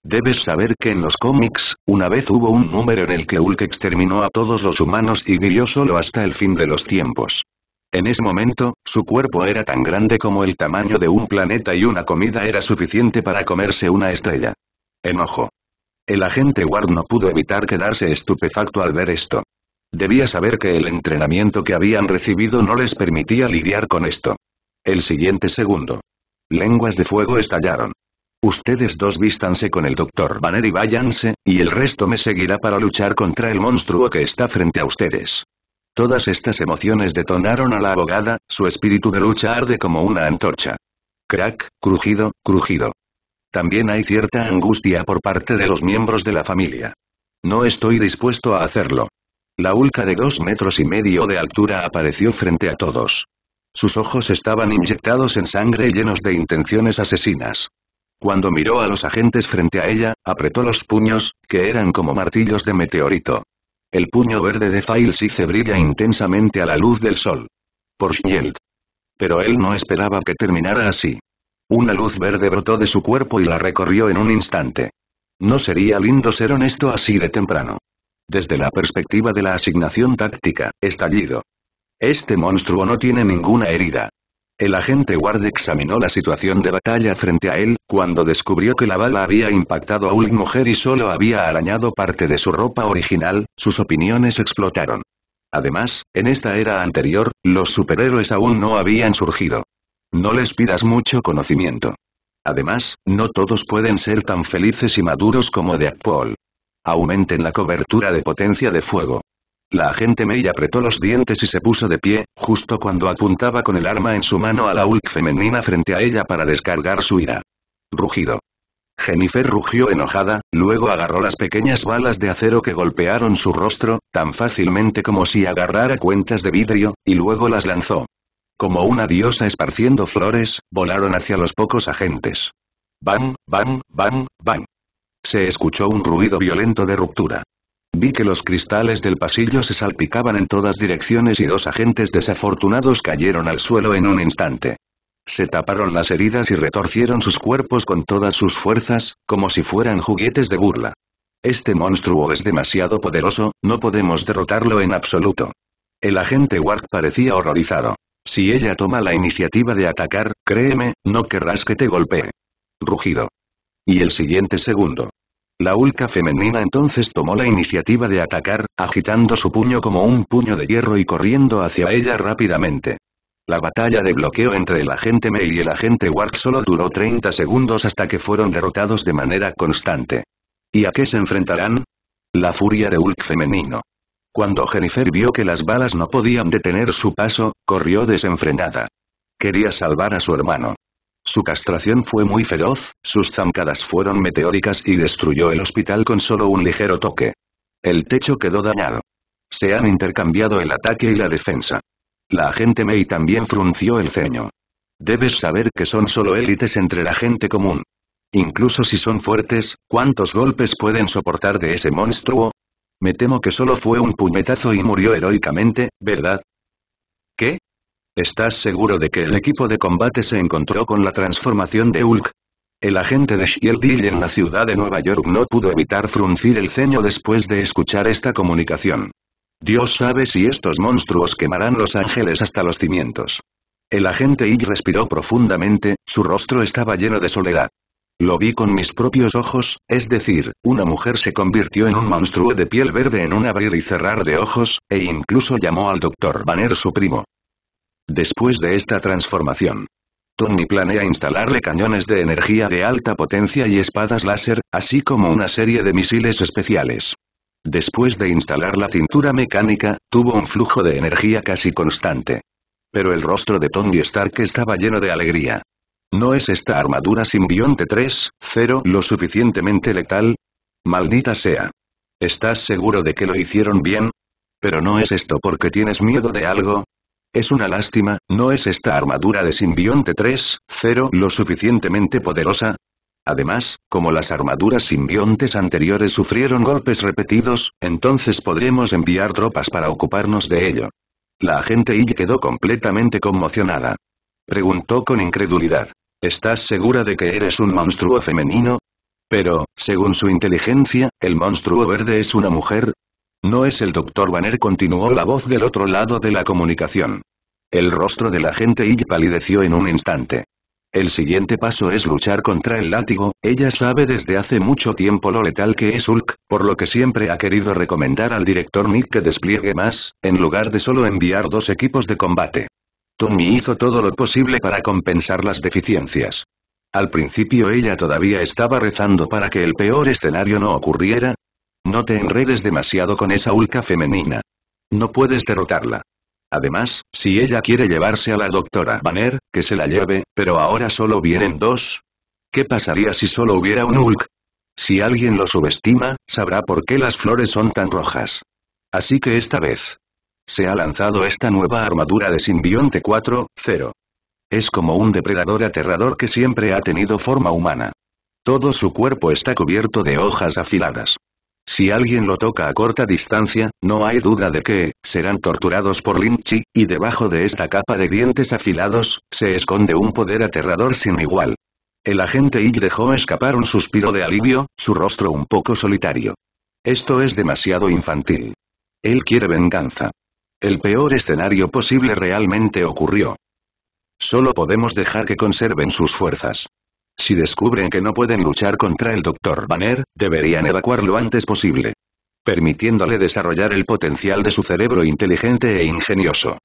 Debes saber que en los cómics, una vez hubo un número en el que Hulk exterminó a todos los humanos y vivió solo hasta el fin de los tiempos. En ese momento, su cuerpo era tan grande como el tamaño de un planeta y una comida era suficiente para comerse una estrella. Enojo. El agente Ward no pudo evitar quedarse estupefacto al ver esto. Debía saber que el entrenamiento que habían recibido no les permitía lidiar con esto. El siguiente segundo. Lenguas de fuego estallaron. Ustedes dos vístanse con el Dr. Banner y váyanse, y el resto me seguirá para luchar contra el monstruo que está frente a ustedes. Todas estas emociones detonaron a la abogada, su espíritu de lucha arde como una antorcha. Crack, crujido, crujido. También hay cierta angustia por parte de los miembros de la familia. No estoy dispuesto a hacerlo. La ulca de dos metros y medio de altura apareció frente a todos. Sus ojos estaban inyectados en sangre llenos de intenciones asesinas. Cuando miró a los agentes frente a ella, apretó los puños, que eran como martillos de meteorito. El puño verde de Failsice brilla intensamente a la luz del sol. Por Shield. Pero él no esperaba que terminara así. Una luz verde brotó de su cuerpo y la recorrió en un instante. No sería lindo ser honesto así de temprano. Desde la perspectiva de la asignación táctica, estallido. Este monstruo no tiene ninguna herida. El agente Ward examinó la situación de batalla frente a él, cuando descubrió que la bala había impactado a una mujer y solo había arañado parte de su ropa original, sus opiniones explotaron. Además, en esta era anterior, los superhéroes aún no habían surgido. No les pidas mucho conocimiento. Además, no todos pueden ser tan felices y maduros como Deadpool. Aumenten la cobertura de potencia de fuego. La agente May apretó los dientes y se puso de pie, justo cuando apuntaba con el arma en su mano a la Hulk femenina frente a ella para descargar su ira. Rugido. Jennifer rugió enojada, luego agarró las pequeñas balas de acero que golpearon su rostro, tan fácilmente como si agarrara cuentas de vidrio, y luego las lanzó. Como una diosa esparciendo flores, volaron hacia los pocos agentes. Bang, bang, bang, bang. Se escuchó un ruido violento de ruptura. Vi que los cristales del pasillo se salpicaban en todas direcciones y dos agentes desafortunados cayeron al suelo en un instante. Se taparon las heridas y retorcieron sus cuerpos con todas sus fuerzas, como si fueran juguetes de burla. Este monstruo es demasiado poderoso, no podemos derrotarlo en absoluto. El agente Ward parecía horrorizado. Si ella toma la iniciativa de atacar, créeme, no querrás que te golpee. Rugido. Y el siguiente segundo. La Ulca femenina entonces tomó la iniciativa de atacar, agitando su puño como un puño de hierro y corriendo hacia ella rápidamente. La batalla de bloqueo entre el agente May y el agente Ward solo duró 30 segundos hasta que fueron derrotados de manera constante. ¿Y a qué se enfrentarán? La furia de Hulk femenino. Cuando Jennifer vio que las balas no podían detener su paso, corrió desenfrenada. Quería salvar a su hermano. Su castración fue muy feroz, sus zancadas fueron meteóricas y destruyó el hospital con solo un ligero toque. El techo quedó dañado. Se han intercambiado el ataque y la defensa. La agente May también frunció el ceño. Debes saber que son solo élites entre la gente común. Incluso si son fuertes, ¿cuántos golpes pueden soportar de ese monstruo? Me temo que solo fue un puñetazo y murió heroicamente, ¿verdad? ¿Qué? ¿Estás seguro de que el equipo de combate se encontró con la transformación de Hulk? El agente de Shield en la ciudad de Nueva York no pudo evitar fruncir el ceño después de escuchar esta comunicación. Dios sabe si estos monstruos quemarán los ángeles hasta los cimientos. El agente Y respiró profundamente, su rostro estaba lleno de soledad. Lo vi con mis propios ojos, es decir, una mujer se convirtió en un monstruo de piel verde en un abrir y cerrar de ojos, e incluso llamó al Dr. Banner su primo. Después de esta transformación, Tony planea instalarle cañones de energía de alta potencia y espadas láser, así como una serie de misiles especiales. Después de instalar la cintura mecánica, tuvo un flujo de energía casi constante. Pero el rostro de Tony Stark estaba lleno de alegría. ¿No es esta armadura simbionte 3.0 lo suficientemente letal? Maldita sea. ¿Estás seguro de que lo hicieron bien? Pero no es esto porque tienes miedo de algo. Es una lástima, ¿no es esta armadura de simbionte 3.0 lo suficientemente poderosa? Además, como las armaduras simbiontes anteriores sufrieron golpes repetidos, entonces podremos enviar tropas para ocuparnos de ello. La agente Y quedó completamente conmocionada. Preguntó con incredulidad. ¿Estás segura de que eres un monstruo femenino? Pero, según su inteligencia, ¿el monstruo verde es una mujer? No es el doctor Banner continuó la voz del otro lado de la comunicación. El rostro de la agente Y palideció en un instante. El siguiente paso es luchar contra el látigo, ella sabe desde hace mucho tiempo lo letal que es Hulk, por lo que siempre ha querido recomendar al director Nick que despliegue más, en lugar de solo enviar dos equipos de combate. Tommy hizo todo lo posible para compensar las deficiencias. Al principio ella todavía estaba rezando para que el peor escenario no ocurriera. No te enredes demasiado con esa Hulk femenina. No puedes derrotarla. Además, si ella quiere llevarse a la doctora Banner, que se la lleve, pero ahora solo vienen dos. ¿Qué pasaría si solo hubiera un Hulk? Si alguien lo subestima, sabrá por qué las flores son tan rojas. Así que esta vez. Se ha lanzado esta nueva armadura de simbionte 4-0. Es como un depredador aterrador que siempre ha tenido forma humana. Todo su cuerpo está cubierto de hojas afiladas. Si alguien lo toca a corta distancia, no hay duda de que, serán torturados por Lynchi, y debajo de esta capa de dientes afilados, se esconde un poder aterrador sin igual. El agente Y dejó escapar un suspiro de alivio, su rostro un poco solitario. Esto es demasiado infantil. Él quiere venganza. El peor escenario posible realmente ocurrió. Solo podemos dejar que conserven sus fuerzas. Si descubren que no pueden luchar contra el Dr. Banner, deberían evacuar lo antes posible. Permitiéndole desarrollar el potencial de su cerebro inteligente e ingenioso.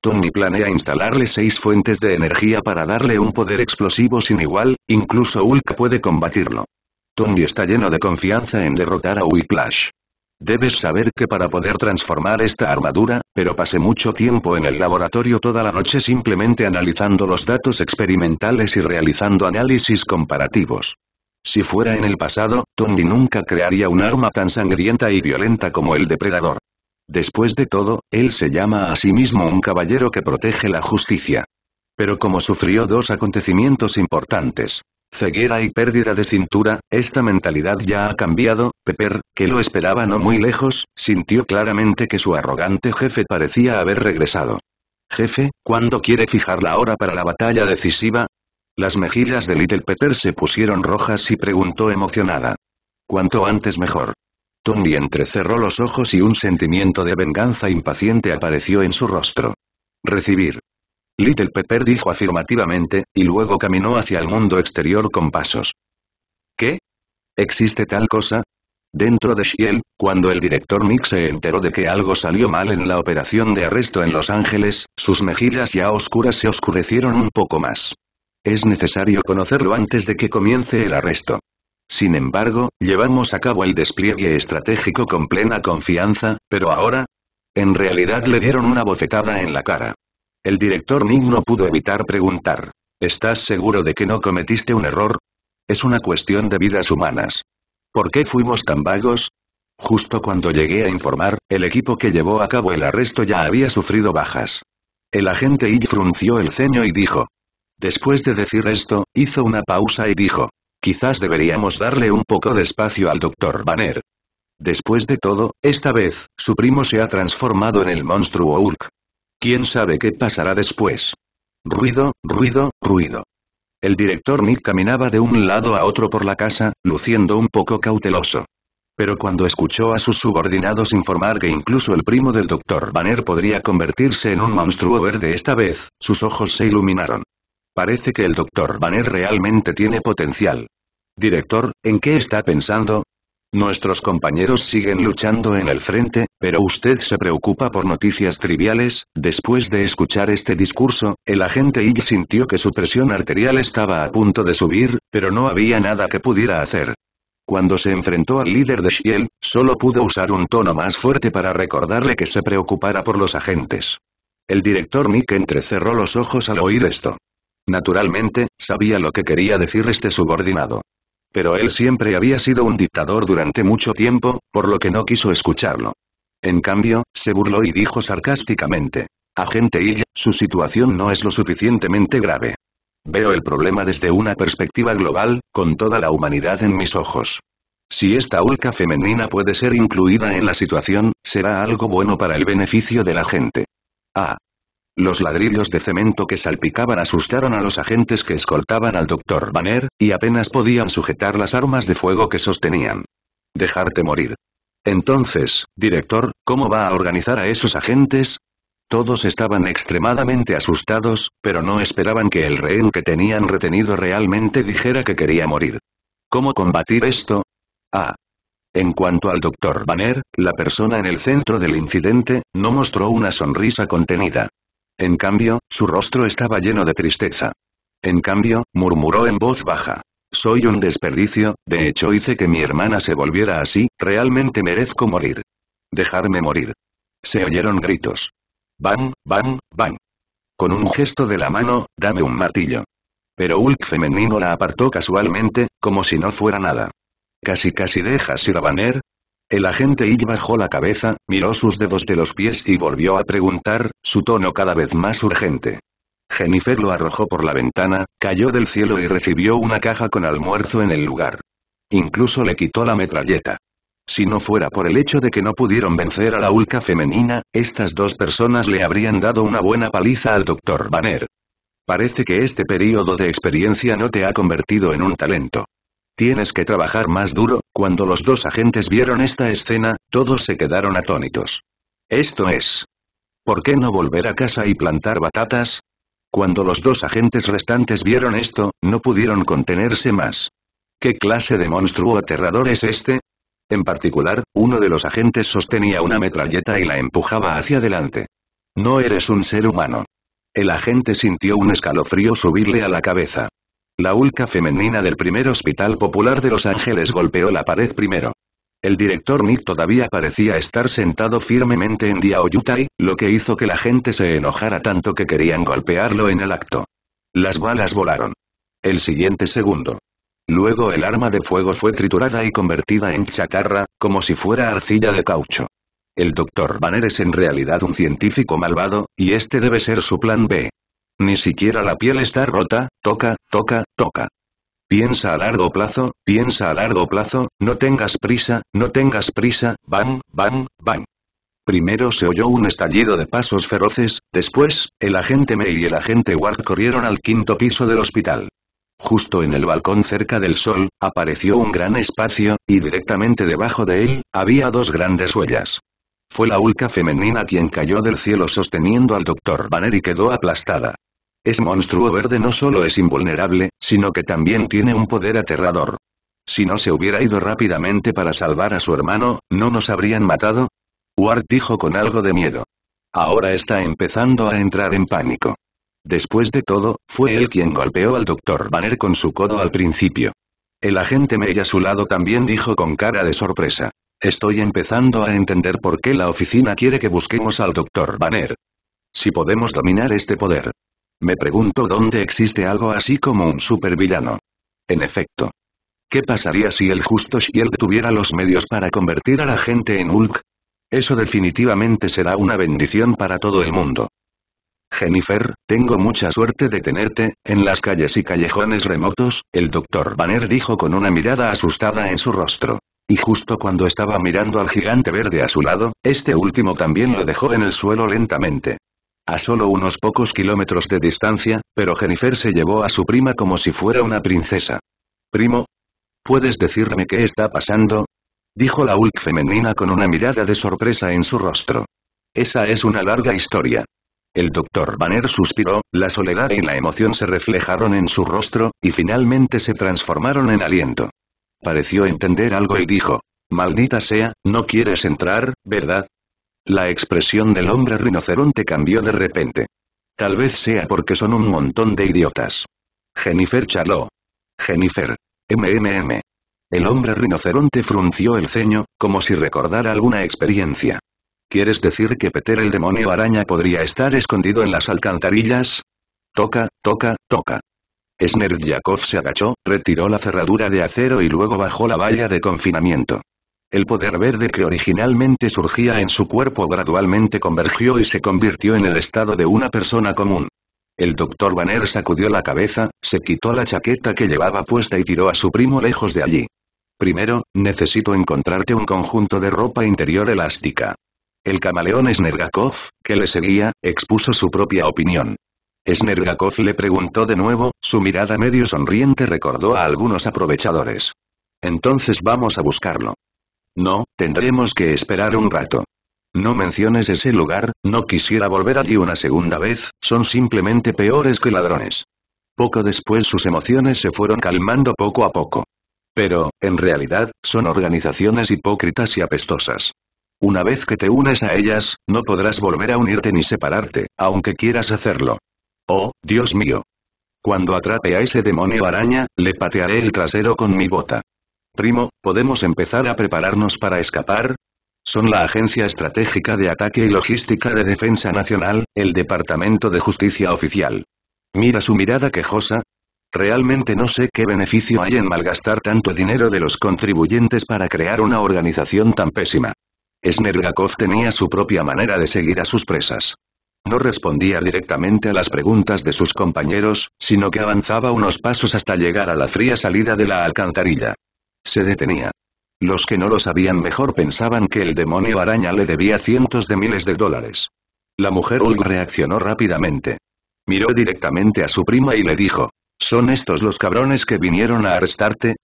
Tony planea instalarle seis fuentes de energía para darle un poder explosivo sin igual, incluso Hulk puede combatirlo. Tony está lleno de confianza en derrotar a Whiplash. Debes saber que para poder transformar esta armadura, pero pasé mucho tiempo en el laboratorio toda la noche simplemente analizando los datos experimentales y realizando análisis comparativos. Si fuera en el pasado, Tony nunca crearía un arma tan sangrienta y violenta como el depredador. Después de todo, él se llama a sí mismo un caballero que protege la justicia. Pero como sufrió dos acontecimientos importantes, ceguera y pérdida de cintura, esta mentalidad ya ha cambiado, Pepper, que lo esperaba no muy lejos, sintió claramente que su arrogante jefe parecía haber regresado. Jefe, ¿cuándo quiere fijar la hora para la batalla decisiva? Las mejillas de Little Pepper se pusieron rojas y preguntó emocionada. Cuanto antes mejor. Tony entrecerró los ojos y un sentimiento de venganza impaciente apareció en su rostro. Recibir. Little Pepper dijo afirmativamente, y luego caminó hacia el mundo exterior con pasos. ¿Qué? ¿Existe tal cosa? Dentro de Shield, cuando el director Nick se enteró de que algo salió mal en la operación de arresto en Los Ángeles, sus mejillas ya oscuras se oscurecieron un poco más. Es necesario conocerlo antes de que comience el arresto. Sin embargo, llevamos a cabo el despliegue estratégico con plena confianza, pero ahora... En realidad le dieron una bofetada en la cara. El director Nick no pudo evitar preguntar. ¿Estás seguro de que no cometiste un error? Es una cuestión de vidas humanas. ¿Por qué fuimos tan vagos? Justo cuando llegué a informar, el equipo que llevó a cabo el arresto ya había sufrido bajas. El agente Y frunció el ceño y dijo. Después de decir esto, hizo una pausa y dijo. Quizás deberíamos darle un poco de espacio al Dr. Banner. Después de todo, esta vez, su primo se ha transformado en el monstruo Hulk. ¿Quién sabe qué pasará después? Ruido, ruido, ruido. El director Nick caminaba de un lado a otro por la casa, luciendo un poco cauteloso. Pero cuando escuchó a sus subordinados informar que incluso el primo del Dr. Banner podría convertirse en un monstruo verde esta vez, sus ojos se iluminaron. Parece que el Dr. Banner realmente tiene potencial. Director, ¿en qué está pensando? Nuestros compañeros siguen luchando en el frente, pero usted se preocupa por noticias triviales. Después de escuchar este discurso, el agente Ig sintió que su presión arterial estaba a punto de subir, pero no había nada que pudiera hacer. Cuando se enfrentó al líder de Shield, solo pudo usar un tono más fuerte para recordarle que se preocupara por los agentes. El director Nick entrecerró los ojos al oír esto. Naturalmente, sabía lo que quería decir este subordinado. Pero él siempre había sido un dictador durante mucho tiempo, por lo que no quiso escucharlo. En cambio, se burló y dijo sarcásticamente. Agente Ill, su situación no es lo suficientemente grave. Veo el problema desde una perspectiva global, con toda la humanidad en mis ojos. Si esta ulca femenina puede ser incluida en la situación, será algo bueno para el beneficio de la gente. Ah. Los ladrillos de cemento que salpicaban asustaron a los agentes que escoltaban al Dr. Banner, y apenas podían sujetar las armas de fuego que sostenían. Dejarte morir. Entonces, director, ¿cómo va a organizar a esos agentes? Todos estaban extremadamente asustados, pero no esperaban que el rehén que tenían retenido realmente dijera que quería morir. ¿Cómo combatir esto? Ah. En cuanto al Dr. Banner, la persona en el centro del incidente, no mostró una sonrisa contenida. En cambio, su rostro estaba lleno de tristeza. En cambio, murmuró en voz baja. Soy un desperdicio, de hecho hice que mi hermana se volviera así, realmente merezco morir. Dejarme morir. Se oyeron gritos. Bang, bang, bang. Con un gesto de la mano, dame un martillo. Pero Hulk femenino la apartó casualmente, como si no fuera nada. Casi casi dejas ir a Banner. El agente Y bajó la cabeza, miró sus dedos de los pies y volvió a preguntar, su tono cada vez más urgente. Jennifer lo arrojó por la ventana, cayó del cielo y recibió una caja con almuerzo en el lugar. Incluso le quitó la metralleta. Si no fuera por el hecho de que no pudieron vencer a la Ulca femenina, estas dos personas le habrían dado una buena paliza al Dr. Banner. Parece que este periodo de experiencia no te ha convertido en un talento. Tienes que trabajar más duro, cuando los dos agentes vieron esta escena, todos se quedaron atónitos. Esto es. ¿Por qué no volver a casa y plantar batatas? Cuando los dos agentes restantes vieron esto, no pudieron contenerse más. ¿Qué clase de monstruo aterrador es este? En particular, uno de los agentes sostenía una metralleta y la empujaba hacia adelante. No eres un ser humano. El agente sintió un escalofrío subirle a la cabeza. La ulca femenina del primer hospital popular de Los Ángeles golpeó la pared primero. El director Nick todavía parecía estar sentado firmemente en Diaoyutai, lo que hizo que la gente se enojara tanto que querían golpearlo en el acto. Las balas volaron. El siguiente segundo. Luego el arma de fuego fue triturada y convertida en chatarra, como si fuera arcilla de caucho. El Dr. Banner es en realidad un científico malvado, y este debe ser su plan B. Ni siquiera la piel está rota, toca, toca, toca. Piensa a largo plazo, piensa a largo plazo, no tengas prisa, no tengas prisa, bang, bang, bang. Primero se oyó un estallido de pasos feroces, después, el agente May y el agente Ward corrieron al quinto piso del hospital. Justo en el balcón cerca del sol, apareció un gran espacio, y directamente debajo de él, había dos grandes huellas. Fue la ulca femenina quien cayó del cielo sosteniendo al Dr. Banner y quedó aplastada. Es monstruo verde no solo es invulnerable, sino que también tiene un poder aterrador. Si no se hubiera ido rápidamente para salvar a su hermano, ¿no nos habrían matado? Ward dijo con algo de miedo. Ahora está empezando a entrar en pánico. Después de todo, fue él quien golpeó al Dr. Banner con su codo al principio. El agente May a su lado también dijo con cara de sorpresa. Estoy empezando a entender por qué la oficina quiere que busquemos al Dr. Banner. Si podemos dominar este poder. Me pregunto dónde existe algo así como un supervillano. En efecto. ¿Qué pasaría si el justo Shield tuviera los medios para convertir a la gente en Hulk? Eso definitivamente será una bendición para todo el mundo. Jennifer, tengo mucha suerte de tenerte, en las calles y callejones remotos, el doctor Banner dijo con una mirada asustada en su rostro. Y justo cuando estaba mirando al gigante verde a su lado, este último también lo dejó en el suelo lentamente. A solo unos pocos kilómetros de distancia, pero Jennifer se llevó a su prima como si fuera una princesa. Primo. ¿Puedes decirme qué está pasando? Dijo la Hulk femenina con una mirada de sorpresa en su rostro. Esa es una larga historia. El doctor Banner suspiró, la soledad y la emoción se reflejaron en su rostro, y finalmente se transformaron en aliento. Pareció entender algo y dijo, Maldita sea, no quieres entrar, ¿verdad? La expresión del hombre rinoceronte cambió de repente. Tal vez sea porque son un montón de idiotas. Jennifer charló. Jennifer. MMM. El hombre rinoceronte frunció el ceño, como si recordara alguna experiencia. ¿Quieres decir que Peter el demonio araña podría estar escondido en las alcantarillas? Toca, toca, toca. Yakov se agachó, retiró la cerradura de acero y luego bajó la valla de confinamiento. El poder verde que originalmente surgía en su cuerpo gradualmente convergió y se convirtió en el estado de una persona común. El doctor Banner sacudió la cabeza, se quitó la chaqueta que llevaba puesta y tiró a su primo lejos de allí. Primero, necesito encontrarte un conjunto de ropa interior elástica. El camaleón Snergakov, que le seguía, expuso su propia opinión. Snergakov le preguntó de nuevo, su mirada medio sonriente recordó a algunos aprovechadores. Entonces vamos a buscarlo. No, tendremos que esperar un rato. No menciones ese lugar, no quisiera volver allí una segunda vez, son simplemente peores que ladrones. Poco después sus emociones se fueron calmando poco a poco. Pero, en realidad, son organizaciones hipócritas y apestosas. Una vez que te unes a ellas, no podrás volver a unirte ni separarte, aunque quieras hacerlo. Oh, Dios mío. Cuando atrape a ese demonio araña, le patearé el trasero con mi bota. Primo, ¿podemos empezar a prepararnos para escapar? Son la Agencia Estratégica de Ataque y Logística de Defensa Nacional, el Departamento de Justicia Oficial. Mira su mirada quejosa. Realmente no sé qué beneficio hay en malgastar tanto dinero de los contribuyentes para crear una organización tan pésima. Snergakov tenía su propia manera de seguir a sus presas. No respondía directamente a las preguntas de sus compañeros, sino que avanzaba unos pasos hasta llegar a la fría salida de la alcantarilla. Se detenía. Los que no lo sabían mejor pensaban que el demonio araña le debía cientos de miles de dólares. La mujer Ulg reaccionó rápidamente. Miró directamente a su prima y le dijo, ¿son estos los cabrones que vinieron a arrestarte?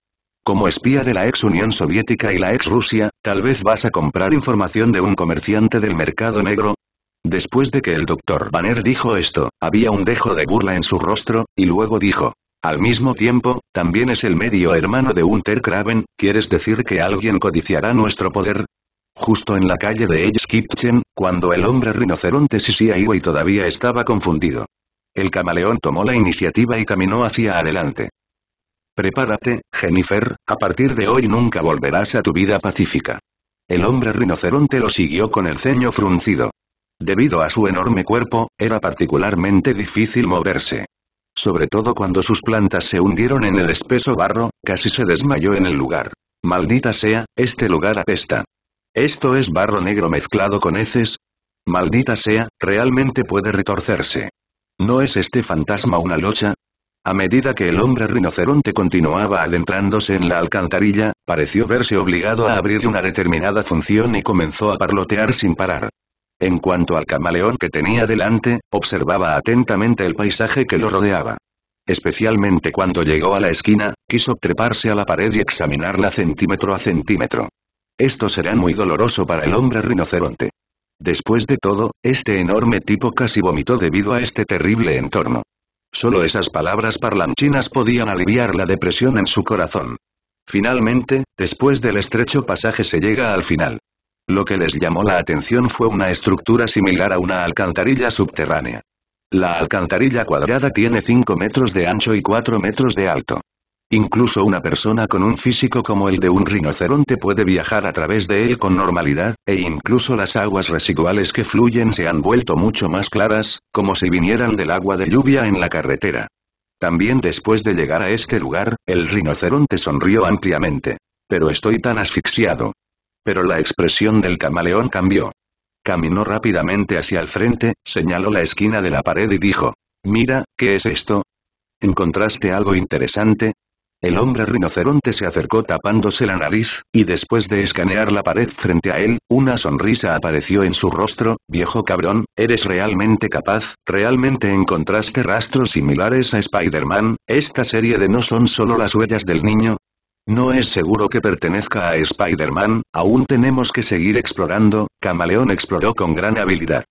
Como espía de la ex Unión Soviética y la ex Rusia, tal vez vas a comprar información de un comerciante del mercado negro. Después de que el doctor Banner dijo esto, había un dejo de burla en su rostro, y luego dijo, al mismo tiempo, también es el medio hermano de Unter Kraven, ¿quieres decir que alguien codiciará nuestro poder? Justo en la calle de Edge Kitchen, cuando el hombre rinoceronte Sisia y todavía estaba confundido. El camaleón tomó la iniciativa y caminó hacia adelante. Prepárate, Jennifer, a partir de hoy nunca volverás a tu vida pacífica. El hombre rinoceronte lo siguió con el ceño fruncido. Debido a su enorme cuerpo, era particularmente difícil moverse. Sobre todo cuando sus plantas se hundieron en el espeso barro, casi se desmayó en el lugar. Maldita sea, este lugar apesta. ¿Esto es barro negro mezclado con heces? Maldita sea, realmente puede retorcerse. ¿No es este fantasma una locha? A medida que el hombre rinoceronte continuaba adentrándose en la alcantarilla, pareció verse obligado a abrir una determinada función y comenzó a parlotear sin parar. En cuanto al camaleón que tenía delante, observaba atentamente el paisaje que lo rodeaba. Especialmente cuando llegó a la esquina, quiso treparse a la pared y examinarla centímetro a centímetro. Esto será muy doloroso para el hombre rinoceronte. Después de todo, este enorme tipo casi vomitó debido a este terrible entorno. Solo esas palabras parlanchinas podían aliviar la depresión en su corazón. Finalmente, después del estrecho pasaje se llega al final. Lo que les llamó la atención fue una estructura similar a una alcantarilla subterránea. La alcantarilla cuadrada tiene 5 metros de ancho y 4 metros de alto. Incluso una persona con un físico como el de un rinoceronte puede viajar a través de él con normalidad, e incluso las aguas residuales que fluyen se han vuelto mucho más claras, como si vinieran del agua de lluvia en la carretera. También después de llegar a este lugar, el rinoceronte sonrió ampliamente. Pero estoy tan asfixiado. Pero la expresión del camaleón cambió. Caminó rápidamente hacia el frente, señaló la esquina de la pared y dijo, Mira, ¿qué es esto? ¿Encontraste algo interesante? El hombre rinoceronte se acercó tapándose la nariz, y después de escanear la pared frente a él, una sonrisa apareció en su rostro, viejo cabrón, ¿eres realmente capaz? ¿Realmente encontraste rastros similares a Spider-Man? ¿Esta serie de no son solo las huellas del niño? No es seguro que pertenezca a Spider-Man, aún tenemos que seguir explorando, Camaleón exploró con gran habilidad.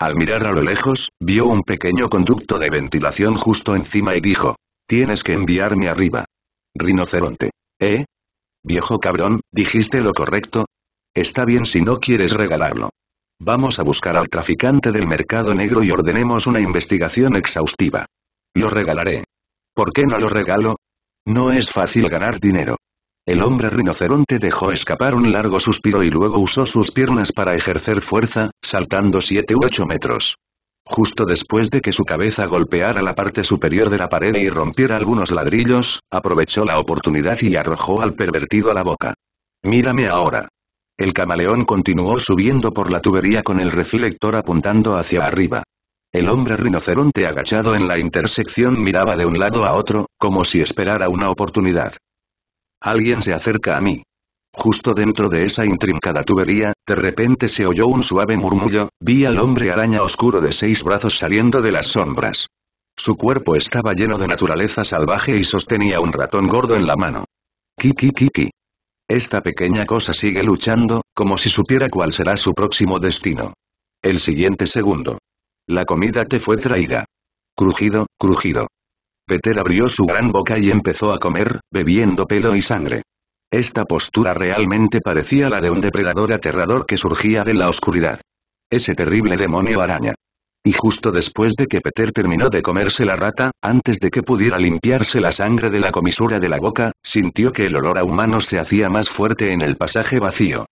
Al mirar a lo lejos, vio un pequeño conducto de ventilación justo encima y dijo, tienes que enviarme arriba. Rinoceronte. ¿Eh? Viejo cabrón, dijiste lo correcto. Está bien si no quieres regalarlo. Vamos a buscar al traficante del mercado negro y ordenemos una investigación exhaustiva. Lo regalaré. ¿Por qué no lo regalo? No es fácil ganar dinero. El hombre rinoceronte dejó escapar un largo suspiro y luego usó sus piernas para ejercer fuerza, saltando 7 u 8 metros. Justo después de que su cabeza golpeara la parte superior de la pared y rompiera algunos ladrillos, aprovechó la oportunidad y arrojó al pervertido a la boca. Mírame ahora. El camaleón continuó subiendo por la tubería con el reflector apuntando hacia arriba. El hombre rinoceronte agachado en la intersección miraba de un lado a otro, como si esperara una oportunidad. Alguien se acerca a mí. Justo dentro de esa intrincada tubería, de repente se oyó un suave murmullo, vi al hombre araña oscuro de seis brazos saliendo de las sombras. Su cuerpo estaba lleno de naturaleza salvaje y sostenía un ratón gordo en la mano. Kiki Kiki. Esta pequeña cosa sigue luchando, como si supiera cuál será su próximo destino. El siguiente segundo. La comida te fue traída. Crujido, crujido. Peter abrió su gran boca y empezó a comer, bebiendo pelo y sangre. Esta postura realmente parecía la de un depredador aterrador que surgía de la oscuridad. Ese terrible demonio araña. Y justo después de que Peter terminó de comerse la rata, antes de que pudiera limpiarse la sangre de la comisura de la boca, sintió que el olor a humano se hacía más fuerte en el pasaje vacío.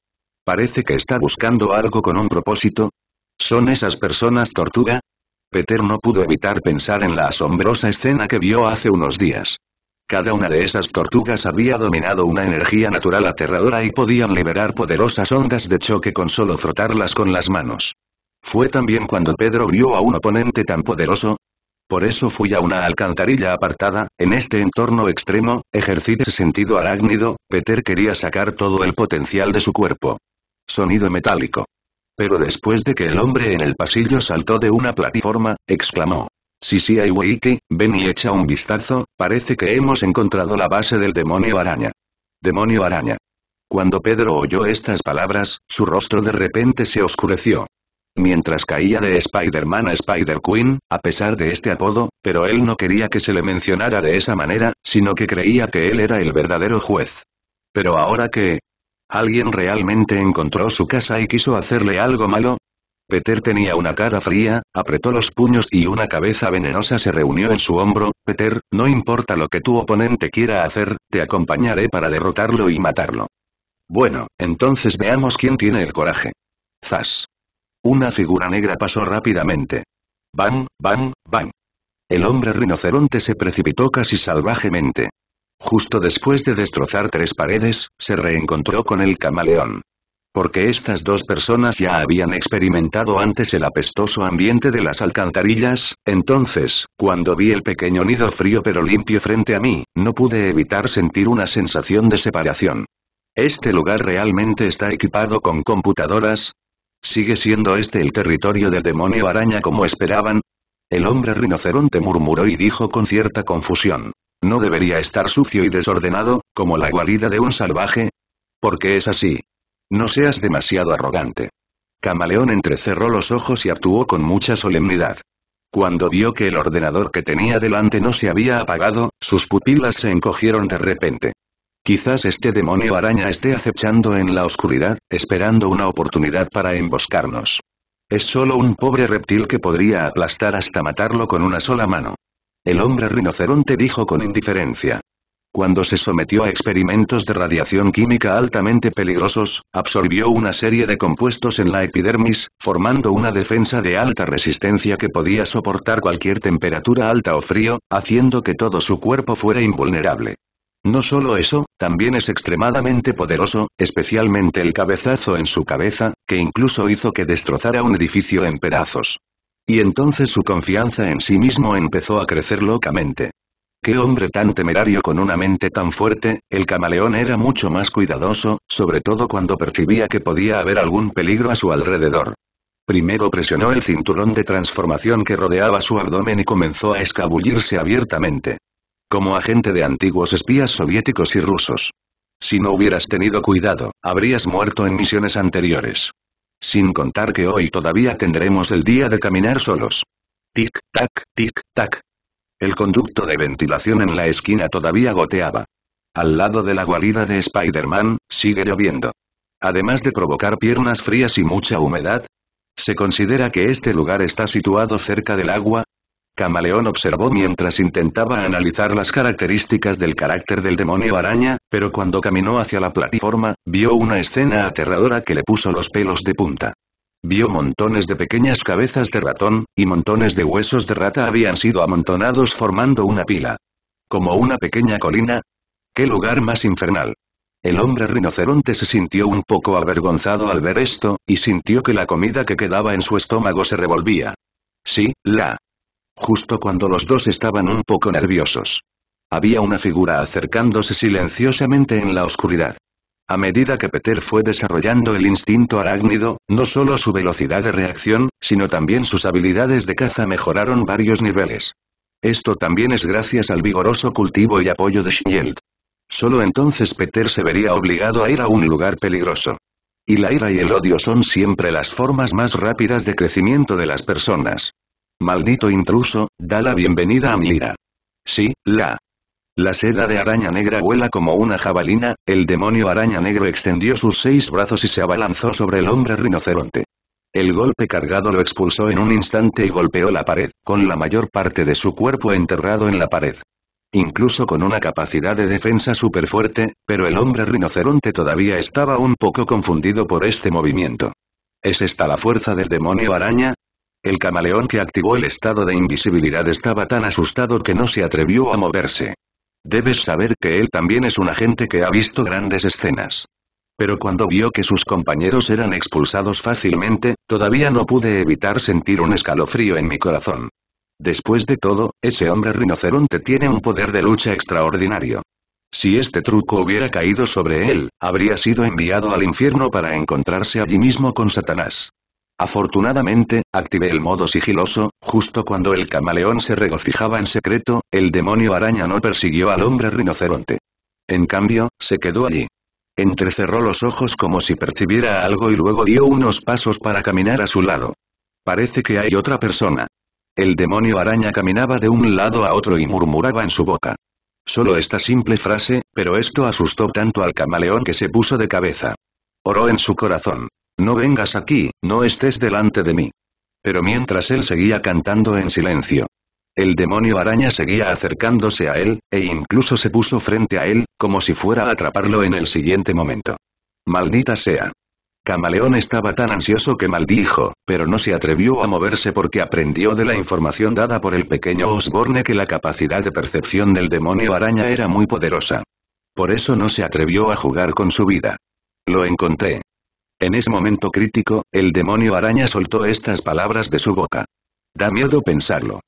Parece que está buscando algo con un propósito. ¿Son esas personas tortuga? Peter no pudo evitar pensar en la asombrosa escena que vio hace unos días. Cada una de esas tortugas había dominado una energía natural aterradora y podían liberar poderosas ondas de choque con solo frotarlas con las manos. Fue también cuando Pedro vio a un oponente tan poderoso. Por eso fui a una alcantarilla apartada, en este entorno extremo, ejercí ese sentido arácnido, Peter quería sacar todo el potencial de su cuerpo. Sonido metálico. Pero después de que el hombre en el pasillo saltó de una plataforma, exclamó. Sí Aiweiki, ven y echa un vistazo, parece que hemos encontrado la base del demonio araña. Demonio araña. Cuando Pedro oyó estas palabras, su rostro de repente se oscureció mientras caía de Spider-Man a Spider-Queen, a pesar de este apodo, pero él no quería que se le mencionara de esa manera, sino que creía que él era el verdadero juez. Pero ahora que... ¿Alguien realmente encontró su casa y quiso hacerle algo malo? Peter tenía una cara fría, apretó los puños y una cabeza venenosa se reunió en su hombro, Peter, no importa lo que tu oponente quiera hacer, te acompañaré para derrotarlo y matarlo. Bueno, entonces veamos quién tiene el coraje. Zas. Una figura negra pasó rápidamente. Bang, bang, bang. El hombre rinoceronte se precipitó casi salvajemente. Justo después de destrozar tres paredes, se reencontró con el camaleón. Porque estas dos personas ya habían experimentado antes el apestoso ambiente de las alcantarillas, entonces, cuando vi el pequeño nido frío pero limpio frente a mí, no pude evitar sentir una sensación de separación. ¿Este lugar realmente está equipado con computadoras? ¿Sigue siendo este el territorio del demonio araña como esperaban? El hombre rinoceronte murmuró y dijo con cierta confusión. ¿No debería estar sucio y desordenado, como la guarida de un salvaje? Porque es así. No seas demasiado arrogante. Camaleón entrecerró los ojos y actuó con mucha solemnidad. Cuando vio que el ordenador que tenía delante no se había apagado, sus pupilas se encogieron de repente. Quizás este demonio araña esté acechando en la oscuridad, esperando una oportunidad para emboscarnos. Es solo un pobre reptil que podría aplastar hasta matarlo con una sola mano. El hombre rinoceronte dijo con indiferencia. Cuando se sometió a experimentos de radiación química altamente peligrosos, absorbió una serie de compuestos en la epidermis, formando una defensa de alta resistencia que podía soportar cualquier temperatura alta o frío, haciendo que todo su cuerpo fuera invulnerable. No solo eso, también es extremadamente poderoso, especialmente el cabezazo en su cabeza, que incluso hizo que destrozara un edificio en pedazos. Y entonces su confianza en sí mismo empezó a crecer locamente. Qué hombre tan temerario con una mente tan fuerte, el camaleón era mucho más cuidadoso, sobre todo cuando percibía que podía haber algún peligro a su alrededor. Primero presionó el cinturón de transformación que rodeaba su abdomen y comenzó a escabullirse abiertamente. Como agente de antiguos espías soviéticos y rusos. Si no hubieras tenido cuidado, habrías muerto en misiones anteriores. Sin contar que hoy todavía tendremos el día de caminar solos. Tic, tac, tic, tac. El conducto de ventilación en la esquina todavía goteaba. Al lado de la guarida de Spider-Man, sigue lloviendo. Además de provocar piernas frías y mucha humedad, se considera que este lugar está situado cerca del agua, Camaleón observó mientras intentaba analizar las características del carácter del demonio araña, pero cuando caminó hacia la plataforma, vio una escena aterradora que le puso los pelos de punta. Vio montones de pequeñas cabezas de ratón, y montones de huesos de rata habían sido amontonados formando una pila. Como una pequeña colina. ¡Qué lugar más infernal! El hombre rinoceronte se sintió un poco avergonzado al ver esto, y sintió que la comida que quedaba en su estómago se revolvía. Sí, la. Justo cuando los dos estaban un poco nerviosos. Había una figura acercándose silenciosamente en la oscuridad. A medida que Peter fue desarrollando el instinto arácnido, no solo su velocidad de reacción, sino también sus habilidades de caza mejoraron varios niveles. Esto también es gracias al vigoroso cultivo y apoyo de Shield. Solo entonces Peter se vería obligado a ir a un lugar peligroso. Y la ira y el odio son siempre las formas más rápidas de crecimiento de las personas. Maldito intruso, da la bienvenida a mi ira. Sí, la. La seda de araña negra vuela como una jabalina, el demonio araña negro extendió sus seis brazos y se abalanzó sobre el hombre rinoceronte. El golpe cargado lo expulsó en un instante y golpeó la pared, con la mayor parte de su cuerpo enterrado en la pared. Incluso con una capacidad de defensa súper fuerte, pero el hombre rinoceronte todavía estaba un poco confundido por este movimiento. ¿Es esta la fuerza del demonio araña? El camaleón que activó el estado de invisibilidad estaba tan asustado que no se atrevió a moverse. Debes saber que él también es un agente que ha visto grandes escenas. Pero cuando vio que sus compañeros eran expulsados fácilmente, todavía no pude evitar sentir un escalofrío en mi corazón. Después de todo, ese hombre rinoceronte tiene un poder de lucha extraordinario. Si este truco hubiera caído sobre él, habría sido enviado al infierno para encontrarse allí mismo con Satanás. Afortunadamente, activé el modo sigiloso, justo cuando el camaleón se regocijaba en secreto, el demonio araña no persiguió al hombre rinoceronte. En cambio, se quedó allí. Entrecerró los ojos como si percibiera algo y luego dio unos pasos para caminar a su lado. Parece que hay otra persona. El demonio araña caminaba de un lado a otro y murmuraba en su boca. Solo esta simple frase, pero esto asustó tanto al camaleón que se puso de cabeza. Oró en su corazón. No vengas aquí, no estés delante de mí. Pero mientras él seguía cantando en silencio. El demonio araña seguía acercándose a él, e incluso se puso frente a él, como si fuera a atraparlo en el siguiente momento. Maldita sea. Camaleón estaba tan ansioso que maldijo, pero no se atrevió a moverse porque aprendió de la información dada por el pequeño Osborne que la capacidad de percepción del demonio araña era muy poderosa. Por eso no se atrevió a jugar con su vida. Lo encontré. En ese momento crítico, el demonio araña soltó estas palabras de su boca. Da miedo pensarlo.